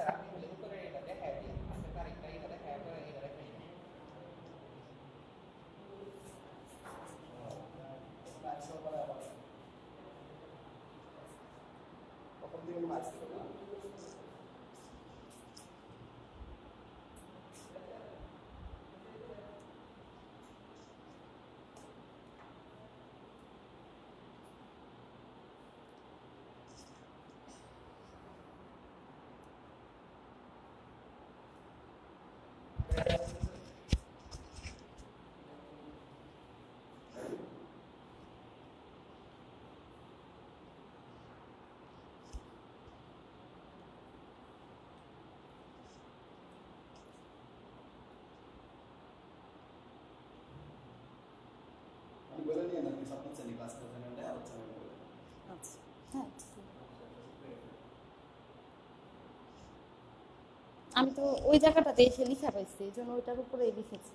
Sir আপনি বলে উত্তরের এটা দেখায় দিন আজকে তারিখটা এটা দেখায় করে এটা রেখে দিন প্রথম দিকে মার্কস ছিল না আমি বলে নিয়ে না সপ্তম শ্রেণি ক্লাস করছেন এটা আলোচনা করবেন আচ্ছা হ্যাঁ আমি তো ওই জায়গাটাতে এসে লিখা পাইছি এই জন্য ওইটার উপরে লিখেছি।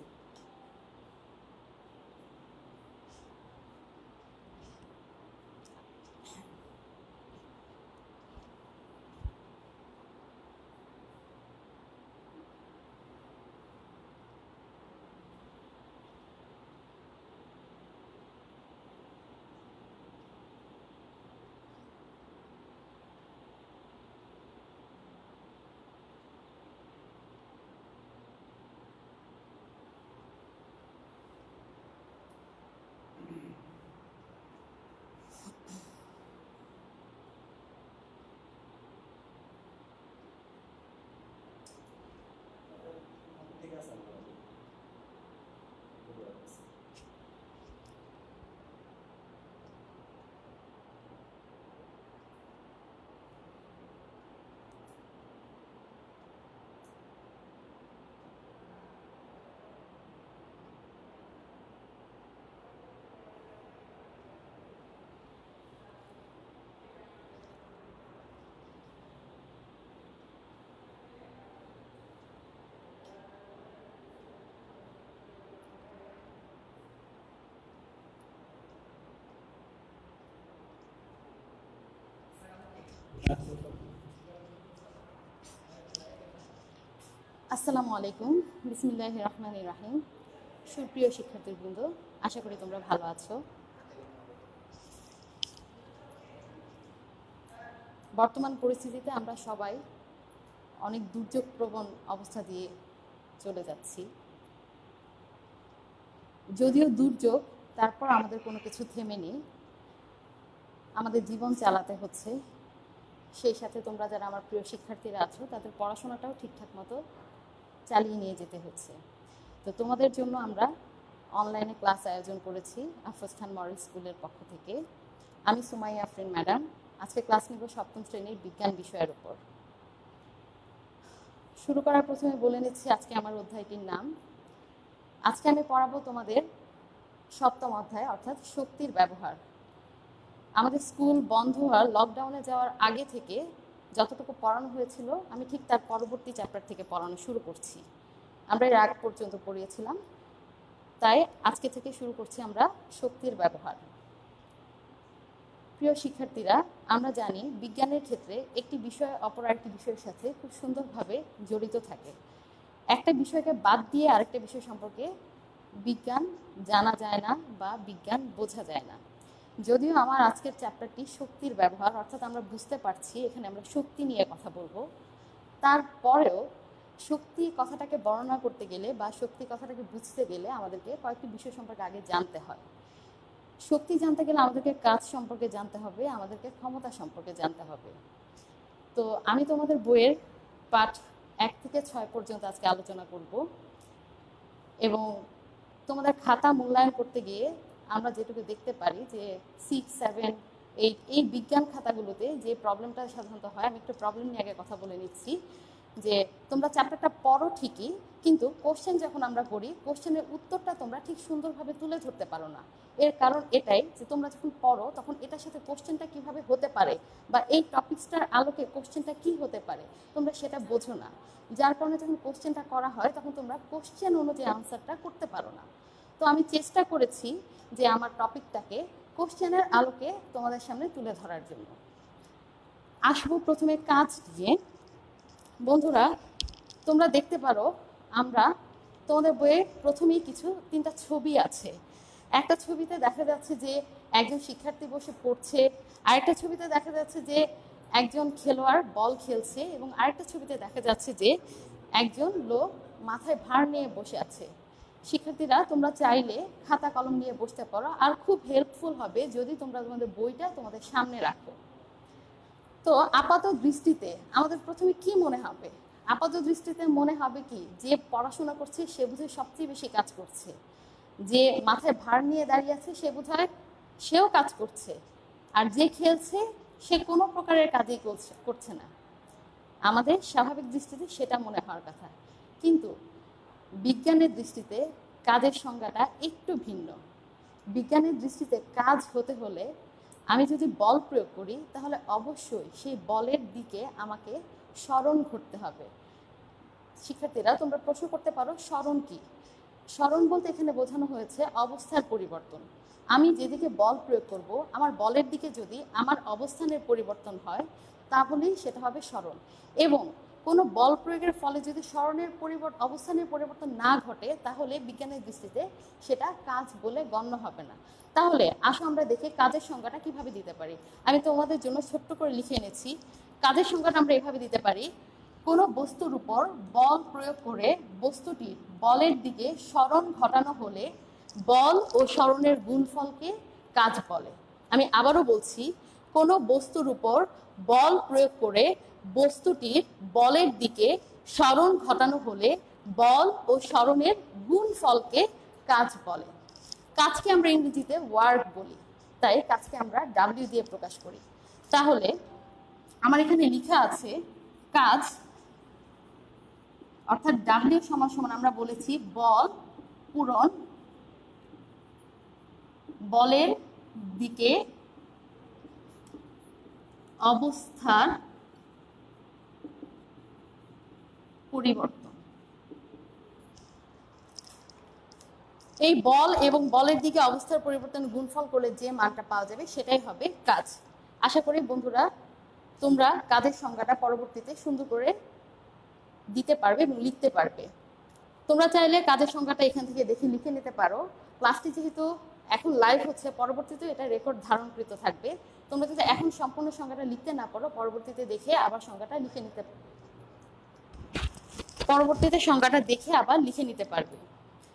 আসসালামু আলাইকুম। বিসমিল্লাহ রহমান রাহিম। সুপ্রিয় শিক্ষার্থীবৃন্দ, আশা করি তোমরা ভালো আছো। বর্তমান পরিস্থিতিতে আমরা সবাই অনেক দুর্যোগ প্রবণ অবস্থা দিয়ে চলে যাচ্ছি। যদিও দুর্যোগ, তারপর আমাদের কোনো কিছু থেমে নেই। আমাদের জীবন চালাতে হচ্ছে। সেই সাথে তোমরা যারা আমার প্রিয় শিক্ষার্থীরা আছো, তাদের পড়াশোনাটাও ঠিকঠাক মতো চালিয়ে নিয়ে যেতে হচ্ছে। তো তোমাদের জন্য আমরা অনলাইনে ক্লাস আয়োজন করেছি আফরস্থান মডেল স্কুলের পক্ষ থেকে। আমি সুমাইয়া আফরিন ম্যাডাম আজকে ক্লাস নিব সপ্তম শ্রেণির বিজ্ঞান বিষয়ের উপর। শুরু করার প্রথমে বলে নিচ্ছি আজকে আমার অধ্যায়টির নাম। আজকে আমি পড়াবো তোমাদের সপ্তম অধ্যায়, অর্থাৎ শক্তির ব্যবহার। আমাদের স্কুল বন্ধ হওয়ার লকডাউনে যাওয়ার আগে থেকে যতটুকু পড়ানো হয়েছিল, আমি ঠিক তার পরবর্তী চ্যাপ্টার থেকে পড়ানো শুরু করছি। আমরা এর আগ পর্যন্ত পড়িয়েছিলাম। তাই আজকে থেকে শুরু করছি আমরা শক্তির ব্যবহার। প্রিয় শিক্ষার্থীরা, আমরা জানি বিজ্ঞানের ক্ষেত্রে একটি বিষয় অপর আরেকটি বিষয়ের সাথে খুব সুন্দরভাবে জড়িত থাকে। একটা বিষয়কে বাদ দিয়ে আরেকটা বিষয় সম্পর্কে বিজ্ঞান জানা যায় না বা বিজ্ঞান বোঝা যায় না। যদিও আমার আজকের চ্যাপ্টারটি শক্তির ব্যবহার, অর্থাৎ আমরা বুঝতে পারছি, এখানে আমরা শক্তি নিয়ে কথা বলব। তারপরেও শক্তি কথাটাকে বর্ণনা করতে গেলে বা শক্তি কথাটাকে বুঝতে গেলে আমাদেরকে কয়েকটি বিষয় সম্পর্কে আগে জানতে হয়। শক্তি জানতে গেলে আমাদেরকে কাজ সম্পর্কে জানতে হবে, আমাদেরকে ক্ষমতা সম্পর্কে জানতে হবে। তো আমি তোমাদের বইয়ের পাঠ এক থেকে ছয় পর্যন্ত আজকে আলোচনা করব এবং তোমাদের খাতা মূল্যায়ন করতে গিয়ে আমরা যেটুকু দেখতে পারি যে সিক্স সেভেন এইট এই বিজ্ঞান খাতাগুলোতে যে প্রবলেমটা সাধারণত হয়, আমি একটু প্রবলেম নিয়ে আগে কথা বলে নিচ্ছি যে তোমরা চ্যাপ্টারটা পড়ো ঠিকই, কিন্তু কোশ্চেন যখন আমরা পড়ি কোশ্চেনের উত্তরটা তোমরা ঠিক সুন্দরভাবে তুলে ধরতে পারো না। এর কারণ এটাই যে তোমরা যখন পড়ো, তখন এটার সাথে কোশ্চেনটা কীভাবে হতে পারে বা এই টপিক্সটার আলোকে কোশ্চেনটা কি হতে পারে, তোমরা সেটা বোঝো না। যার কারণে যখন কোশ্চেনটা করা হয়, তখন তোমরা কোশ্চেন অনুযায়ী আনসারটা করতে পারো না। তো আমি চেষ্টা করেছি যে আমার টপিকটাকে কোশ্চেনের আলোকে তোমাদের সামনে তুলে ধরার জন্য। আসব প্রথমে কাজ দিয়ে। বন্ধুরা, তোমরা দেখতে পারো, আমরা তোমাদের বইয়ে প্রথমেই কিছু, তিনটা ছবি আছে। একটা ছবিতে দেখা যাচ্ছে যে একজন শিক্ষার্থী বসে পড়ছে, আরেকটা ছবিতে দেখা যাচ্ছে যে একজন খেলোয়াড় বল খেলছে এবং আরেকটা ছবিতে দেখা যাচ্ছে যে একজন লোক মাথায় ভার নিয়ে বসে আছে। শিক্ষার্থীরা, তোমরা চাইলে খাতা কলম নিয়ে বসতে পারো। আর খুব হেল্পফুল হবে যদি তোমরা তোমাদের বইটা তোমাদের সামনে রাখো। তো আপাত দৃষ্টিতে আমাদের প্রথমে কি মনে হবে? আপাত দৃষ্টিতে মনে হবে কি? যে পড়াশোনা করছে, সে বোধহয় সবচেয়ে বেশি কাজ করছে। যে মাথায় ভার নিয়ে দাঁড়িয়ে আছে, সে বোধহয় সেও কাজ করছে। আর যে খেলছে, সে কোনো প্রকারের কাজই করছে করছে না। আমাদের স্বাভাবিক দৃষ্টিতে সেটা মনে হওয়ার কথা। কিন্তু বিজ্ঞানের দৃষ্টিতে কাজের সংজ্ঞাটা একটু ভিন্ন। বিজ্ঞানের দৃষ্টিতে কাজ হতে হলে আমি যদি বল প্রয়োগ করি, তাহলে অবশ্যই সেই বলের দিকে আমাকে স্মরণ ঘটতে হবে। শিক্ষার্থীরা, তোমরা প্রশ্ন করতে পারো, স্মরণ কি? স্মরণ বলতে এখানে বোঝানো হয়েছে অবস্থার পরিবর্তন। আমি যেদিকে বল প্রয়োগ করব, আমার বলের দিকে যদি আমার অবস্থানের পরিবর্তন হয়, তাহলেই সেটা হবে স্মরণ। এবং কোনো বল প্রয়োগের ফলে যদি স্মরণের পরিবর্তন অবস্থানের পরিবর্তন না ঘটে, তাহলে বিজ্ঞানের দৃষ্টিতে সেটা কাজ বলে গণ্য হবে না। তাহলে আসো আমরা দেখে কাজের সংজ্ঞাটা কীভাবে দিতে পারি। আমি তোমাদের জন্য ছোট্ট করে লিখে এনেছি। কাজের সংজ্ঞাটা আমরা এভাবে দিতে পারি। কোনো বস্তুর উপর বল প্রয়োগ করে বস্তুটির বলের দিকে স্মরণ ঘটানো হলে বল ও স্মরণের গুণফলকে কাজ বলে। আমি আবারও বলছি, কোনো বস্তুর উপর বল প্রয়োগ করে বস্তুটির বলের দিকে স্মরণ ঘটানো হলে বল ও স্মরণের গুণফলকে কাজ বলে। কাজকে আমরা ইংরেজিতে ওয়ার্ক বলি। তাই কাজকে আমরা ডাব্লিউ দিয়ে প্রকাশ করি। তাহলে আমার এখানে লেখা আছে কাজ অর্থাৎ ডাব্লিউ সমান সমান আমরা বলেছি বল পূরণ বলের দিকে অবস্থার পরিবর্তন। এই বল এবং বলের দিকে অবস্থার পরিবর্তন গুণফল করলে যে মানটা পাওয়া যাবে সেটাই হবে কাজ। আশা করি বন্ধুরা, তোমরা কাজের সংজ্ঞাটা পরবর্তীতে সুন্দর করে দিতে পারবে এবং লিখতে পারবে। তোমরা চাইলে কাজের সংখ্যাটা এখান থেকে দেখে লিখে নিতে পারো। ক্লাসটি যেহেতু এখন লাইভ হচ্ছে, পরবর্তীতে এটা রেকর্ড ধারণকৃত থাকবে। তোমরা যদি এখন সম্পূর্ণ সংখ্যাটা লিখতে না পারো, পরবর্তীতে দেখে আবার সংখ্যাটা লিখে নিতে পরবর্তীতে সংজ্ঞাটা দেখে আবার লিখে নিতে পারবে।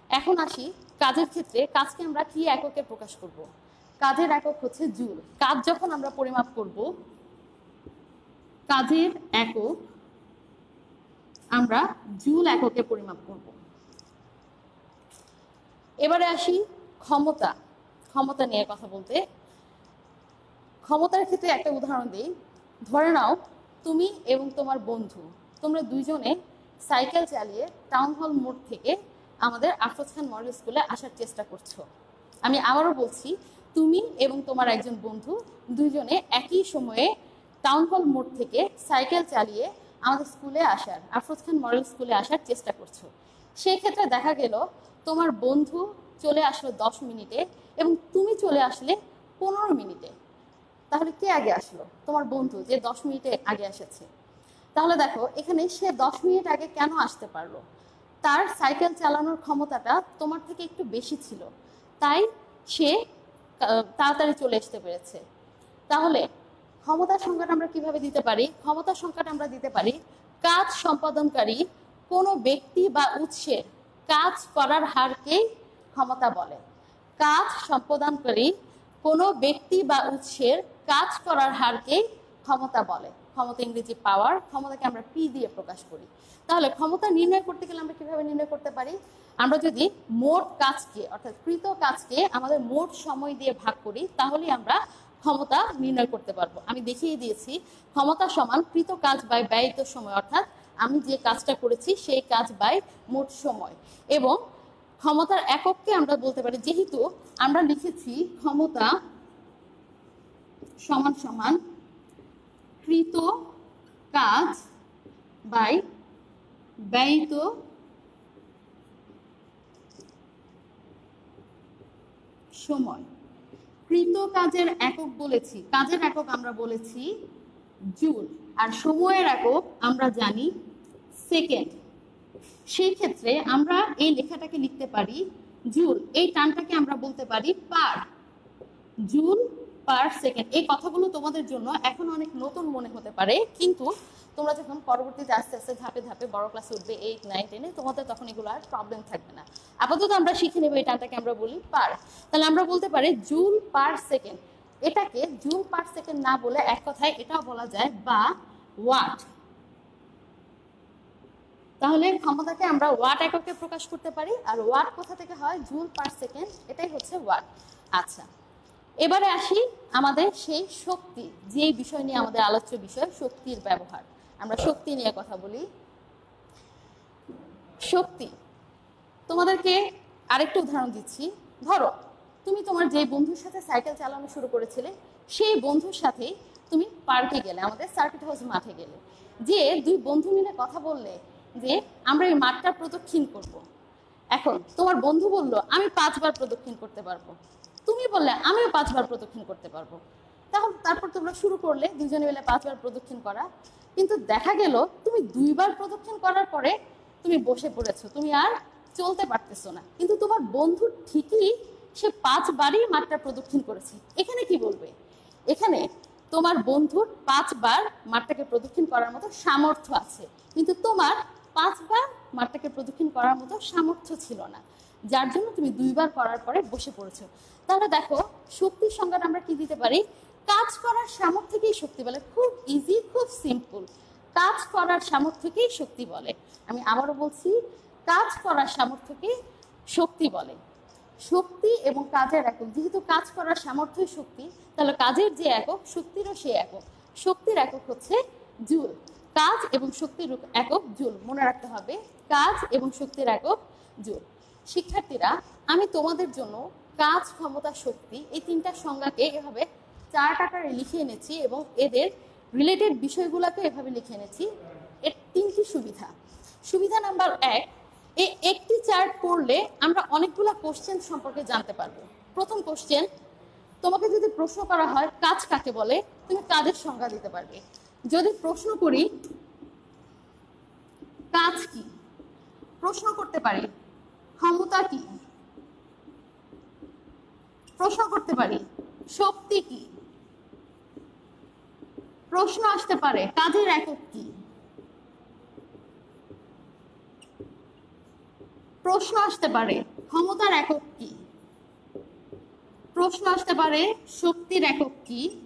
এখন আসি কাজের ক্ষেত্রে, কাজকে আমরা কি এককে প্রকাশ করব? কাজের একক হচ্ছে জুল। কাজ যখন আমরা পরিমাপ করব, কাজের একক আমরা জুল এককে পরিমাপ করব। এবারে আসি ক্ষমতা। ক্ষমতা নিয়ে কথা বলতে। ক্ষমতার ক্ষেত্রে একটা উদাহরণ দিই। ধরে নাও, তুমি এবং তোমার বন্ধু, তোমরা দুইজনে সাইকেল চালিয়ে টাউন হল মোড় থেকে আমাদের আফরোজ খান মডেল স্কুলে আসার চেষ্টা করছ। আমি আবারও বলছি, তুমি এবং তোমার একজন বন্ধু দুইজনে একই সময়ে টাউন হল মোড় থেকে সাইকেল চালিয়ে আমাদের স্কুলে আসার, আফরোজ খান মডেল স্কুলে আসার চেষ্টা করছ। সেই ক্ষেত্রে দেখা গেল, তোমার বন্ধু চলে আসলো দশ মিনিটে এবং তুমি চলে আসলে পনেরো মিনিটে। তাহলে কে আগে আসলো? তোমার বন্ধু যে দশ মিনিটে আগে এসেছে। তাহলে দেখো, এখানে সে দশ মিনিট আগে কেন আসতে পারল? তার সাইকেল চালানোর ক্ষমতাটা তোমার থেকে একটু বেশি ছিল। তাই সে তাড়াতাড়ি চলে আসতে পেরেছে। তাহলে ক্ষমতার সংখ্যাটা আমরা কীভাবে দিতে পারি? ক্ষমতার সংখ্যাটা আমরা দিতে পারি, কাজ সম্পাদনকারী কোনো ব্যক্তি বা উৎসের কাজ করার হারকেই ক্ষমতা বলে। কাজ সম্পাদনকারী কোনো ব্যক্তি বা উৎসের কাজ করার হারকেই ক্ষমতা বলে। ক্ষমতা ইংরেজি পাওয়ার ক্ষমতাকে আমরা পি দিয়ে প্রকাশ করি। তাহলে ক্ষমতা নির্ণয় করতে গেলে আমরা কীভাবে নির্ণয় করতে পারি? আমরা যদি মোট কাজকে, অর্থাৎ কৃত কাজকে আমাদের মোট সময় দিয়ে ভাগ করি, তাহলেই আমরা ক্ষমতা নির্ণয় করতে পারব। আমি দেখিয়ে দিয়েছি, ক্ষমতা সমান কৃত কাজ বাই ব্যয়িত সময়, অর্থাৎ আমি যে কাজটা করেছি সেই কাজ বাই মোট সময়। এবং ক্ষমতার একককে আমরা বলতে পারি, যেহেতু আমরা লিখেছি ক্ষমতা সমান সমান কৃত কাজ বাই ব্যয়িত সময়। কৃত কাজের একক বলেছি, কাজের একক আমরা বলেছি জুল, আর সময়ের একক আমরা জানি সেকেন্ড। সেই ক্ষেত্রে আমরা এই লেখাটাকে লিখতে পারি জুল, এই টানটাকে আমরা বলতে পারি পার। জুল পার সেকেন্ড এই কথাগুলো তোমাদের জন্য এখন অনেক নতুন মনে হতে পারে, কিন্তু তোমরা যখন পরবর্তীতে আস্তে আস্তে ধাপে ধাপে বড় ক্লাসে উঠবে এইট নাইন টেনে তোমাদের তখন এগুলো আর প্রবলেম থাকবে না। আপাতত আমরা শিখে নেব এই টানটাকে, আমরা বলি পার তাহলে আমরা বলতে পারি জুল পার সেকেন্ড এটাকে জুল পার সেকেন্ড না বলে এক কথায় এটাও বলা যায় বা ওয়াট তাহলে ক্ষমতাকে আমরা ওয়াট এককে প্রকাশ করতে পারি, আর ওয়াট কোথা থেকে হয়? জুল পার সেকেন্ড এটাই হচ্ছে ওয়াট আচ্ছা। এবারে আসি আমাদের সেই শক্তি যে বিষয় নিয়ে আমাদের আলোচ্য বিষয়, শক্তির ব্যবহার। আমরা শক্তি নিয়ে কথা বলি। শক্তি, তোমাদেরকে আরেকটা উদাহরণ দিচ্ছি। ধরো, তুমি তোমার যে বন্ধুর সাথে সাইকেল চালানো শুরু করেছিলে, সেই বন্ধুর সাথে তুমি পার্কে গেলে, আমাদের সার্কিট হাউস মাঠে গেলে যে দুই বন্ধু মিলে কথা বললে যে, আমরা এই মাঠটা প্রদক্ষিণ করব। এখন তোমার বন্ধু বলল, আমি পাঁচবার প্রদক্ষিণ করতে পারব। তুমি বললে, আমিও পাঁচবার প্রদক্ষিণ করতে পারব। তখন তারপর তোমরা শুরু করলে, দুজনে মিলে পাঁচবার প্রদক্ষিণ করা। কিন্তু দেখা গেল, তুমি দুইবার প্রদক্ষিণ করার পরে তুমি বসে পড়েছো, তুমি আর চলতে পারতেছো না। কিন্তু তোমার বন্ধু ঠিকই সে পাঁচবারই মাঠটা প্রদক্ষিণ করেছে। এখানে কি বলবে? এখানে তোমার বন্ধুর পাঁচবার মাঠটাকে প্রদক্ষিণ করার মতো সামর্থ্য আছে। কিন্তু তোমার পাঁচবার মাঠটাকে প্রদক্ষিণ করার মতো সামর্থ্য ছিল না। যার জন্য তুমি দুইবার করার পরে বসে পড়েছো। তাহলে দেখো, শক্তির সংজ্ঞাটা আমরা কি দিতে পারি? কাজ করার সামর্থ্যকেই শক্তি বলে। খুব ইজি খুব সিম্পল কাজ করার সামর্থ্যকেই শক্তি বলে। আমি আবারও বলছি, কাজ করার সামর্থ্যকে শক্তি বলে। শক্তি এবং কাজের একক। যেহেতু কাজ করার সামর্থ্যই শক্তি, তাহলে কাজের যে একক, শক্তিরও সে একক। শক্তির একক হচ্ছে জুল। কাজ এবং শক্তির একক জুল। মনে রাখতে হবে, কাজ এবং শক্তির একক জুল। শিক্ষার্থীরা, আমি তোমাদের জন্য কাজ ক্ষমতা শক্তি, এই তিনটা সংজ্ঞাকে এভাবে চার আকারে লিখে এনেছি এবং এদের রিলেটেড বিষয়গুলোকে এভাবে লিখে এনেছি। এর তিনটি সুবিধা। সুবিধা নাম্বার এক এই একটি চার্ট পড়লে আমরা অনেকগুলো কোশ্চেন সম্পর্কে জানতে পারব। প্রথম কোশ্চেন তোমাকে যদি প্রশ্ন করা হয়, কাজ কাকে বলে? তুমি কাজের সংজ্ঞা দিতে পারবে। যদি প্রশ্ন করি, কাজ কি? প্রশ্ন করতে পারি, ক্ষমতা কি? প্রশ্ন করতে পারি? শক্তি কি? প্রশ্ন আসতে পারে, কাজের একক কি? প্রশ্ন আসতে পারে, ক্ষমতার একক কি? প্রশ্ন আসতে পারে, শক্তির একক কি?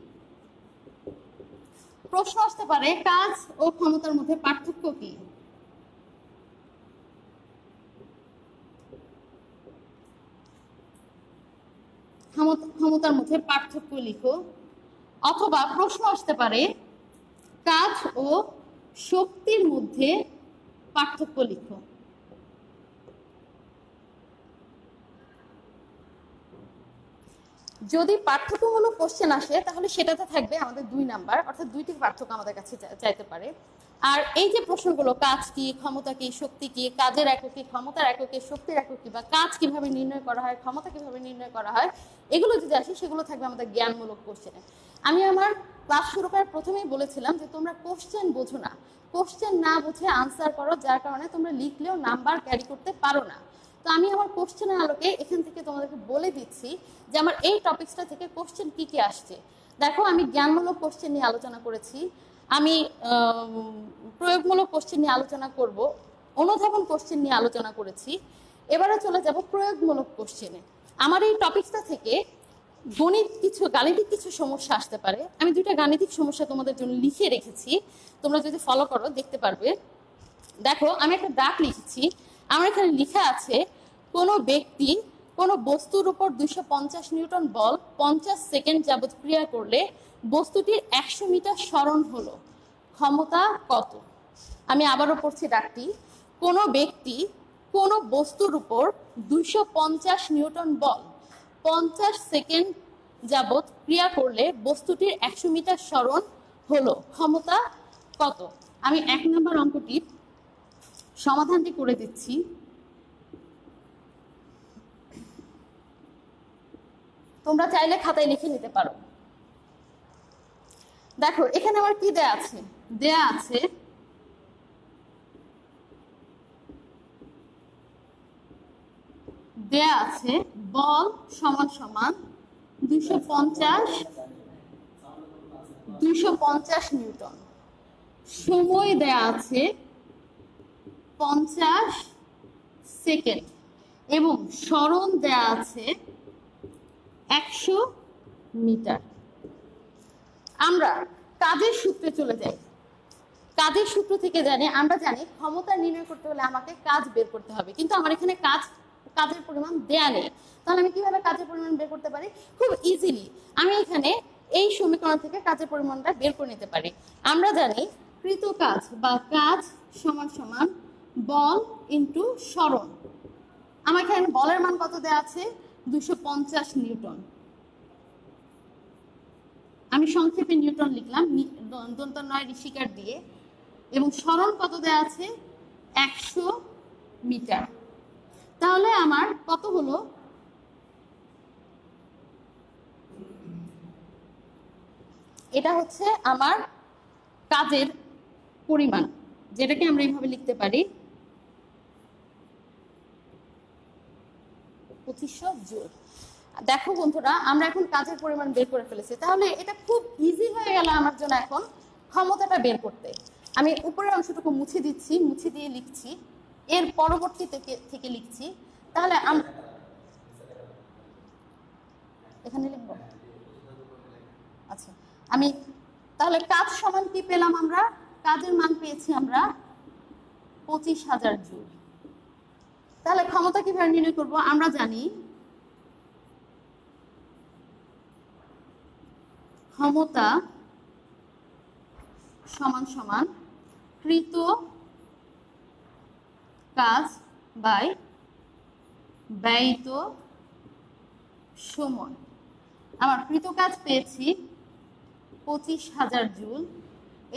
প্রশ্ন আসতে পারে, কাজ ও ক্ষমতার মধ্যে পার্থক্য কি ক্ষমতা- ক্ষমতার মধ্যে পার্থক্য লিখো। অথবা প্রশ্ন আসতে পারে, কাজ ও শক্তির মধ্যে পার্থক্য লিখো। যদি পার্থক্যমূলক কোশ্চেন আসে, তাহলে সেটাতে থাকবে আমাদের দুই নাম্বার অর্থাৎ দুইটি পার্থক্য আমাদের কাছে চাইতে পারে। আর এই যে প্রশ্নগুলো, কাজ কি, ক্ষমতা কি, শক্তি কি, কাজের একক ক্ষমতার একক শক্তির একক বা কাজ কীভাবে নির্ণয় করা হয়, ক্ষমতা কীভাবে নির্ণয় করা হয়, এগুলো যদি আসে, সেগুলো থাকবে আমাদের জ্ঞানমূলক কোশ্চেনে আমি আমার ক্লাস শুরু করার প্রথমেই বলেছিলাম যে তোমরা কোশ্চেন বোঝো না। কোশ্চেন না বুঝে আনসার করো, যার কারণে তোমরা লিখলেও নাম্বার ক্যারি করতে পারো না। তো আমি আমার কোশ্চেনের আলোকে এখান থেকে তোমাদেরকে বলে দিচ্ছি যে আমার এই টপিকসটা থেকে কোশ্চেন কি কি আসছে। দেখো, আমি জ্ঞানমূলক কোশ্চেন নিয়ে আলোচনা করেছি। আমি প্রয়োগমূলক কোশ্চেন নিয়ে আলোচনা করব, অনুধাবন কোশ্চেন নিয়ে আলোচনা করেছি। এবারে চলে যাব প্রয়োগমূলক কোশ্চেনে আমার এই টপিকটা থেকে গণিত কিছু, গাণিতিক কিছু সমস্যা আসতে পারে। আমি দুইটা গাণিতিক সমস্যা তোমাদের জন্য লিখে রেখেছি। তোমরা যদি ফলো করো, দেখতে পারবে। দেখো, আমি একটা ডাক লিখেছি। আমার এখানে লেখা আছে, কোনো ব্যক্তি কোনো বস্তুর উপর দুইশো পঞ্চাশ নিউটন বল পঞ্চাশ সেকেন্ড যাবত ক্রিয়া করলে বস্তুটির একশো মিটার স্মরণ হলো। ক্ষমতা কত? আমি আবারও পড়ছি ডাকটি কোনো ব্যক্তি কোনো বস্তুর উপর দুইশো পঞ্চাশ নিউটন বল পঞ্চাশ সেকেন্ড যাবৎ ক্রিয়া করলে বস্তুটির একশো মিটার স্মরণ হলো। ক্ষমতা কত? আমি এক নম্বর অঙ্কটি সমাধানটি করে দিচ্ছি। তোমরা চাইলে খাতায় লিখে নিতে পারো। দেখো, এখানে আমার কি দেয়া আছে? দেয়া আছে দেয়া আছে বল সমান সমান দুইশো পঞ্চাশ দুইশো পঞ্চাশ নিউটন। সময় দেয়া আছে পঞ্চাশ সেকেন্ড এবং স্মরণ দেয়া আছে একশো মিটার। আমরা কাজের সূত্রে চলে যাই। কাজের সূত্র থেকে জানি, আমরা জানি ক্ষমতা নির্ণয় করতে হলে আমাকে কাজ বের করতে হবে। কিন্তু আমার এখানে কাজ, কাজের পরিমাণ দেয়া নেই। তাহলে আমি কীভাবে কাজের পরিমাণ বের করতে পারি? খুব ইজিলি আমি এখানে এই সমীকরণ থেকে কাজের পরিমাণটা বের করে নিতে পারি। আমরা জানি কৃত কাজ বা কাজ সমান সমান বল ইন্টু স্মরণ আমার এখানে বলের মান কত দেওয়া আছে? দুশো নিউটন। আমি সংক্ষেপে নিউটন লিখলাম দন্ত নয় ঋষিকার দিয়ে। এবং স্মরণ কত দেওয়া আছে? একশো মিটার। তাহলে আমার কত হলো? এটা হচ্ছে আমার কাজের পরিমাণ, যেটাকে আমরা এইভাবে লিখতে পারি। পঁচিশশো জুল। দেখো বন্ধুরা, আমরা এখন কাজের পরিমাণ বের করে ফেলেছি। তাহলে এটা খুব ইজি হয়ে গেল আমার জন্য এখন ক্ষমতাটা বের করতে। আমি উপরের অংশটুকু মুছে দিচ্ছি, মুছে দিয়ে লিখছি। এর পরবর্তী থেকে থেকে লিখছি। তাহলে এখানে লিখব? আচ্ছা। আমি তাহলে কাজ সমান কি পেলাম আমরা? কাজের মান পেয়েছি আমরা পঁচিশ হাজার জুল। তাহলে ক্ষমতা কীভাবে নির্ণয় করব? আমরা জানি ক্ষমতা সমান সমান কৃত কাজ বাই ব্যয়িত সময়। আমার কৃত কাজ পেয়েছি পঁচিশ হাজার জুল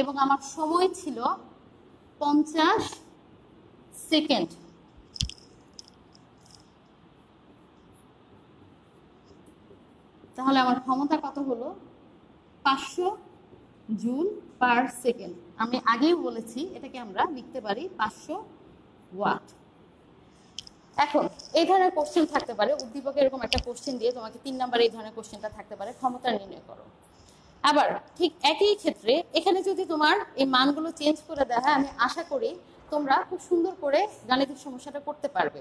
এবং আমার সময় ছিল পঞ্চাশ সেকেন্ড। তাহলে আমার ক্ষমতা কত হলো? পাঁচশো জুল পার সেকেন্ড। আমি আগেই বলেছি, এটাকে আমরা লিখতে পারি পাঁচশো ওয়াট। এখন, এই ধরনের কোশ্চেন থাকতে পারে। উদ্দীপকে এরকম একটা কোশ্চেন দিয়ে তোমাকে তিন নাম্বার এই ধরনের কোশ্চেনটা থাকতে পারে। ক্ষমতা নির্ণয় করো। আবার, ঠিক একই ক্ষেত্রে এখানে যদি তোমার এই মানগুলো চেঞ্জ করে দেওয়া হয়, আমি আশা করি তোমরা খুব সুন্দর করে গাণিতিক সমস্যাটা করতে পারবে।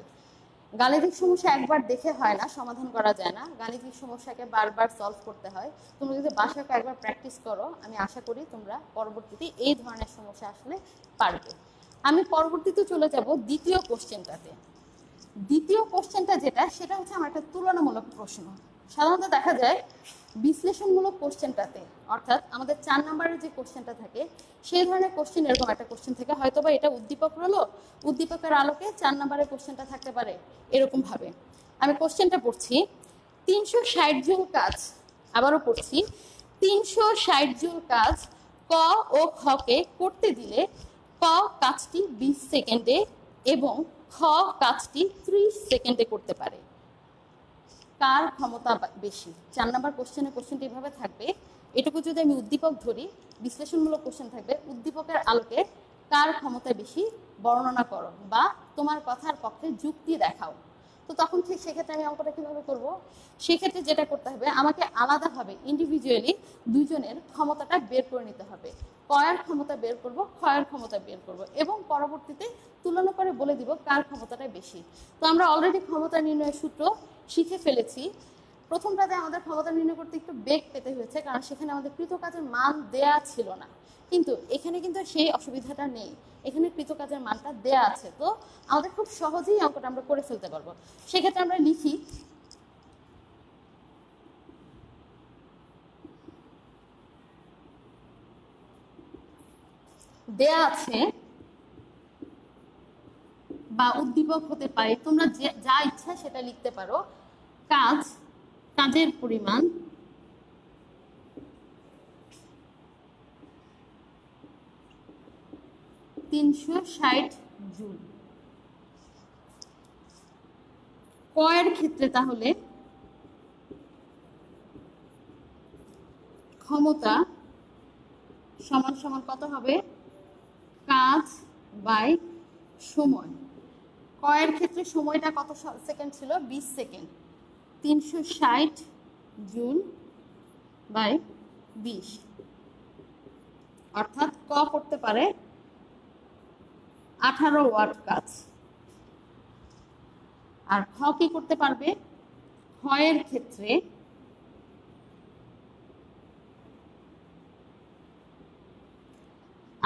গাণিতিক সমস্যা একবার দেখে হয় না, সমাধান করা যায় না। গাণিতিক সমস্যাকে বারবার সলভ করতে হয়। তুমি যদি বাসায় একবার প্র্যাকটিস করো, আমি আশা করি তোমরা পরবর্তীতে এই ধরনের সমস্যা আসলে পারবে। আমি পরবর্তীতে চলে যাব দ্বিতীয় কোশ্চেনটাতে দ্বিতীয় কোশ্চেনটা যেটা, সেটা হচ্ছে আমার একটা তুলনামূলক প্রশ্ন। সাধারণত দেখা যায় বিশ্লেষণমূলক কোশ্চেনটাতে, অর্থাৎ আমাদের চার নম্বরের যে কোশ্চেনটা থাকে, সেই ধরনের কোশ্চেন এরকম একটা কোশ্চেন থেকে হয়তো বা এটা উদ্দীপক হলো, উদ্দীপকের আলোকে চার নম্বরের কোশ্চেনটা থাকতে পারে এরকমভাবে আমি কোশ্চেনটা পড়ছি, তিনশো ষাট জন কাজ, আবারও পড়ছি, তিনশো ষাট জন কাজ ক ও খকে করতে দিলে ক কাজটি বিশ সেকেন্ডে এবং খ কাজটি ত্রিশ সেকেন্ডে করতে পারে। কার ক্ষমতা বেশি? চার নাম্বার কোশ্চেনের কোশ্চেনটি এভাবে থাকবে। এটুকু যদি আমি উদ্দীপক ধরি, বিশ্লেষণমূলক কোশ্চেন থাকবে, উদ্দীপকের আলোকে কার ক্ষমতা বেশি? বর্ণনা করো বা তোমার কথার পক্ষে যুক্তি দেখাও। তো তখন ঠিক সেক্ষেত্রে আমি অঙ্কটা কীভাবে করব? সেক্ষেত্রে যেটা করতে হবে, আমাকে আলাদাভাবে ইন্ডিভিজুয়ালি দুজনের ক্ষমতাটা বের করে নিতে হবে। কয়ের ক্ষমতা বের করব, ক্ষয়ের ক্ষমতা বের করব এবং পরবর্তীতে তুলনা করে বলে দিব কার ক্ষমতাটা বেশি। তো আমরা অলরেডি ক্ষমতা নির্ণয়ের সূত্র শিখে ফেলেছি। প্রথমটাতে আমাদের ক্ষমতা নির্ণয় করতে একটু বেগ পেতে হয়েছে, কারণ সেখানে আমাদের কৃতকাজের মান দেয়া ছিল না। কিন্তু এখানে কিন্তু সেই অসুবিধাটা নেই। এখানে কৃতকাজের মানটা দেয়া আছে। তো আমাদের খুব সহজেই অঙ্কটা আমরা করে ফেলতে পারব। সেক্ষেত্রে আমরা লিখি, দেয়া আছে বা উদ্দীপক হতে পারে, তোমরা যা ইচ্ছা সেটা লিখতে পারো। কাজ, কাজের পরিমাণ। তিনশো ষাট জুল। কয়ের ক্ষেত্রে তাহলে? ক্ষমতা সমান সমান কত হবে? কাজ বাই সময়। কয়ের ক্ষেত্রে সময়টা কত সেকেন্ড ছিল? বিশ সেকেন্ড তিনশো ষাট জুল বাই বিশ। অর্থাৎ ক করতে পারে আঠারো ওয়াট কাজ আর খ কি করতে পারবে? ক্ষয়ের ক্ষেত্রে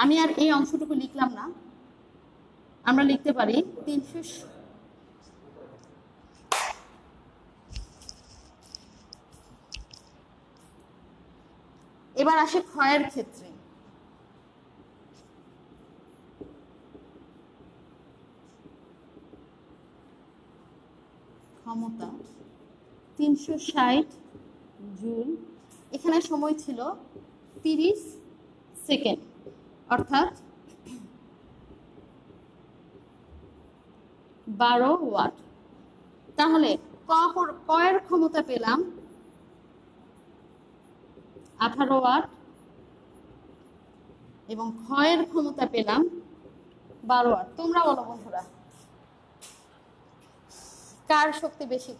আমি আর এই অংশটুকু লিখলাম না। আমরা লিখতে পারি তিনশো এবার আসে ক্ষয়ের ক্ষেত্রে। ক্ষমতা তিনশো ষাট জুল। এখানে সময় ছিল তিরিশ সেকেন্ড। অর্থাৎ বারো ওয়াট। তাহলে কয়ের ক্ষমতা পেলাম আঠারো ওয়াট এবং ক্ষয়ের ক্ষমতা পেলাম বারো ওয়াট। তোমরা বলো বন্ধুরা, কার শক্তি বেশি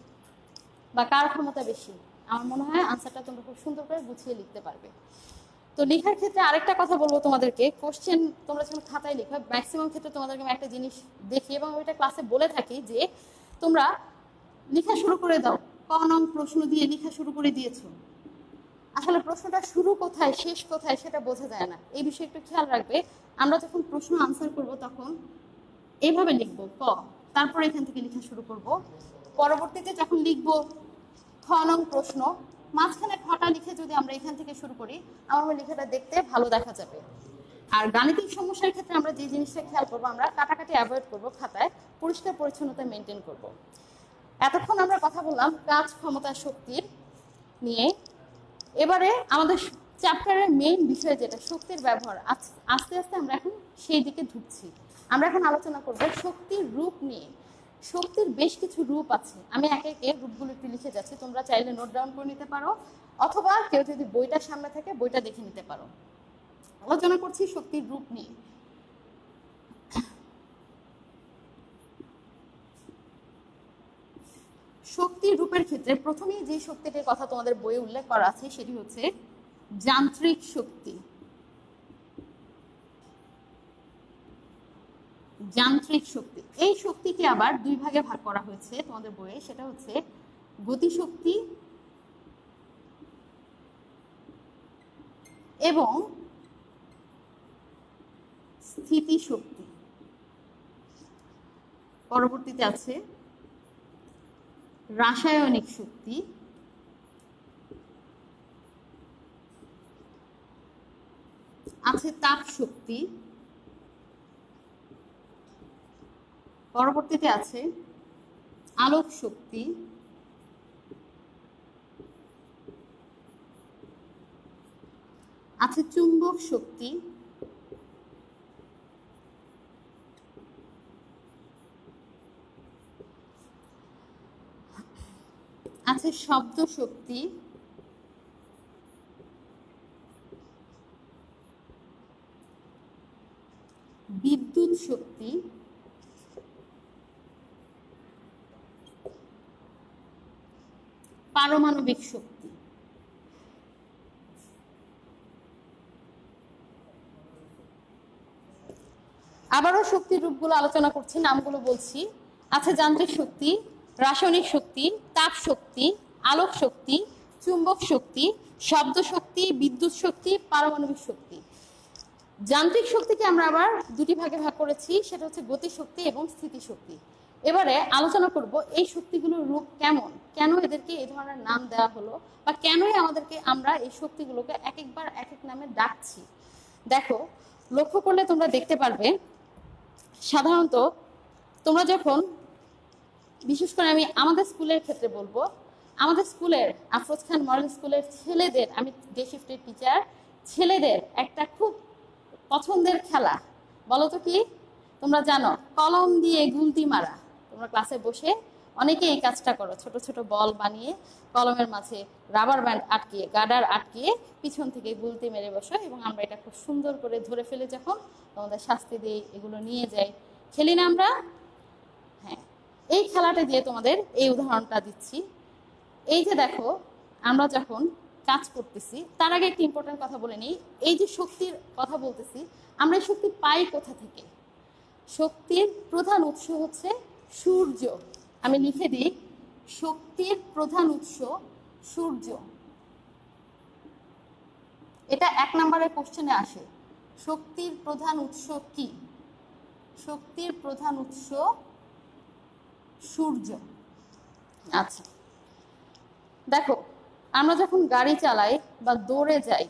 বা কার ক্ষমতা বেশি? আমার মনে হয় আনসারটা তোমরা খুব সুন্দর করে গুছিয়ে লিখতে পারবে। তো লেখার ক্ষেত্রে আরেকটা কথা বলব তোমাদেরকে। কোশ্চেন তোমরা যখন খাতায় লেখো ম্যাক্সিমাম ক্ষেত্রে তোমাদেরকে আমি একটা জিনিস দেখি এবং ওইটা ক্লাসে বলে থাকি যে, তোমরা লেখা শুরু করে দাও। ক নং প্রশ্ন দিয়ে লেখা শুরু করে দিয়েছ। আসলে প্রশ্নটা শুরু কোথায়, শেষ কোথায় সেটা বোঝা যায় না। এই বিষয়ে একটু খেয়াল রাখবে। আমরা যখন প্রশ্ন আনসার করব তখন এইভাবে লিখব, ক। তারপর এখান থেকে লেখা শুরু করব। পরবর্তীতে যখন লিখব খ নং প্রশ্ন মাঝখানে খটা লিখে যদি আমরা এখান থেকে শুরু করি, আমার লেখাটা দেখতে ভালো দেখা যাবে। আর গাণিতিক সমস্যার ক্ষেত্রে আমরা যে জিনিসটা খেয়াল করব, আমরা কাটাকাটি অ্যাভয়েড করব খাতায়, পরিষ্কার পরিচ্ছন্নতা মেনটেন করব। এতক্ষণ আমরা কথা বললাম কাজ, ক্ষমতা শক্তির নিয়ে। এবারে আমাদের চ্যাপ্টারের মেইন বিষয় যেটা, শক্তির ব্যবহার আস্তে আস্তে আমরা এখন সেই দিকে ঢুকছি। আমরা এখন আলোচনা করব শক্তির রূপ নিয়ে। শক্তির বেশ কিছু রূপ আছে। আমি একে একে রূপগুলো একটু লিখে যাচ্ছি। তোমরা চাইলে নোট ডাউন করে নিতে পারো। অথবা কেউ যদি বইটার সামনে থাকে, বইটা দেখে নিতে পারো। আলোচনা করছি শক্তির রূপ নিয়ে। শক্তির রূপের ক্ষেত্রে প্রথমেই যে শক্তিটির কথা তোমাদের বইয়ে উল্লেখ করা আছে, সেটি হচ্ছে যান্ত্রিক শক্তি। যান্ত্রিক শক্তি। এই শক্তিকে আবার দুই ভাগে ভাগ করা হয়েছে তোমাদের বইয়ে। সেটা হচ্ছে গতিশক্তি এবং স্থিতিশক্তি। পরবর্তীতে আছে রাসায়নিক শক্তি আছে তাপ শক্তি পরবর্তীতে আছে আলোক শক্তি। আছে চুম্বক শক্তি। আছে শব্দ শক্তি। বিদ্যুৎ শক্তি। পারমাণবিক শক্তি। আবারও শক্তির রূপগুলো আলোচনা করছি, নামগুলো বলছি। আছে যান্ত্রিক শক্তি, রাসায়নিক শক্তি, তাপ শক্তি, আলোক শক্তি, চুম্বক শক্তি, শব্দ শক্তি, বিদ্যুৎ শক্তি, পারমাণবিক শক্তি। যান্ত্রিক শক্তিকে আমরা আবার দুটি ভাগে ভাগ করেছি, সেটা হচ্ছে গতি শক্তি এবং স্থিতি শক্তি এবারে আলোচনা করব এই শক্তিগুলোর রূপ কেমন? কেন এদেরকে এই ধরনের নাম দেওয়া হলো? বা কেনই আমাদেরকে আমরা এই শক্তিগুলোকে এক একবার এক এক নামে ডাকছি? দেখো, লক্ষ্য করলে তোমরা দেখতে পারবে, সাধারণত তোমরা যখন, বিশেষ করে আমি আমাদের স্কুলের ক্ষেত্রে বলব, আমাদের স্কুলের, আফরোজ খান মডেল স্কুলের ছেলেদের, আমি ডে শিফটের টিচার ছেলেদের একটা খুব পছন্দের খেলা। বলো তো কি? তোমরা জানো, কলম দিয়ে গুলতি মারা। তোমরা ক্লাসে বসে অনেকে এই কাজটা করো। ছোট ছোট বল বানিয়ে কলমের মাঝে রাবার ব্যান্ড আটকিয়ে গার্ডার আটকিয়ে পিছন থেকে গুলতি মেরে বসো এবং আমরা এটা খুব সুন্দর করে ধরে ফেলে যখন তোমাদের শাস্তি দিই, এগুলো নিয়ে যাই। খেলি না আমরা? হ্যাঁ। এই খেলাটা দিয়ে তোমাদের এই উদাহরণটা দিচ্ছি। এই যে দেখো, আমরা যখন কাজ করতেছি, তার আগে একটি ইম্পর্টেন্ট কথা বলে নিই। এই যে শক্তির কথা বলতেছি, আমরা শক্তি পাই কোথা থেকে? শক্তির প্রধান উৎস হচ্ছে সূর্য। আমি লিখে দিই, শক্তির প্রধান উৎস সূর্য। এটা এক নম্বরের কোশ্চেনে আসে। শক্তির প্রধান উৎস কি? শক্তির প্রধান উৎস সূর্য। আচ্ছা। দেখো, আমরা যখন গাড়ি চালাই বা দৌড়ে যাই,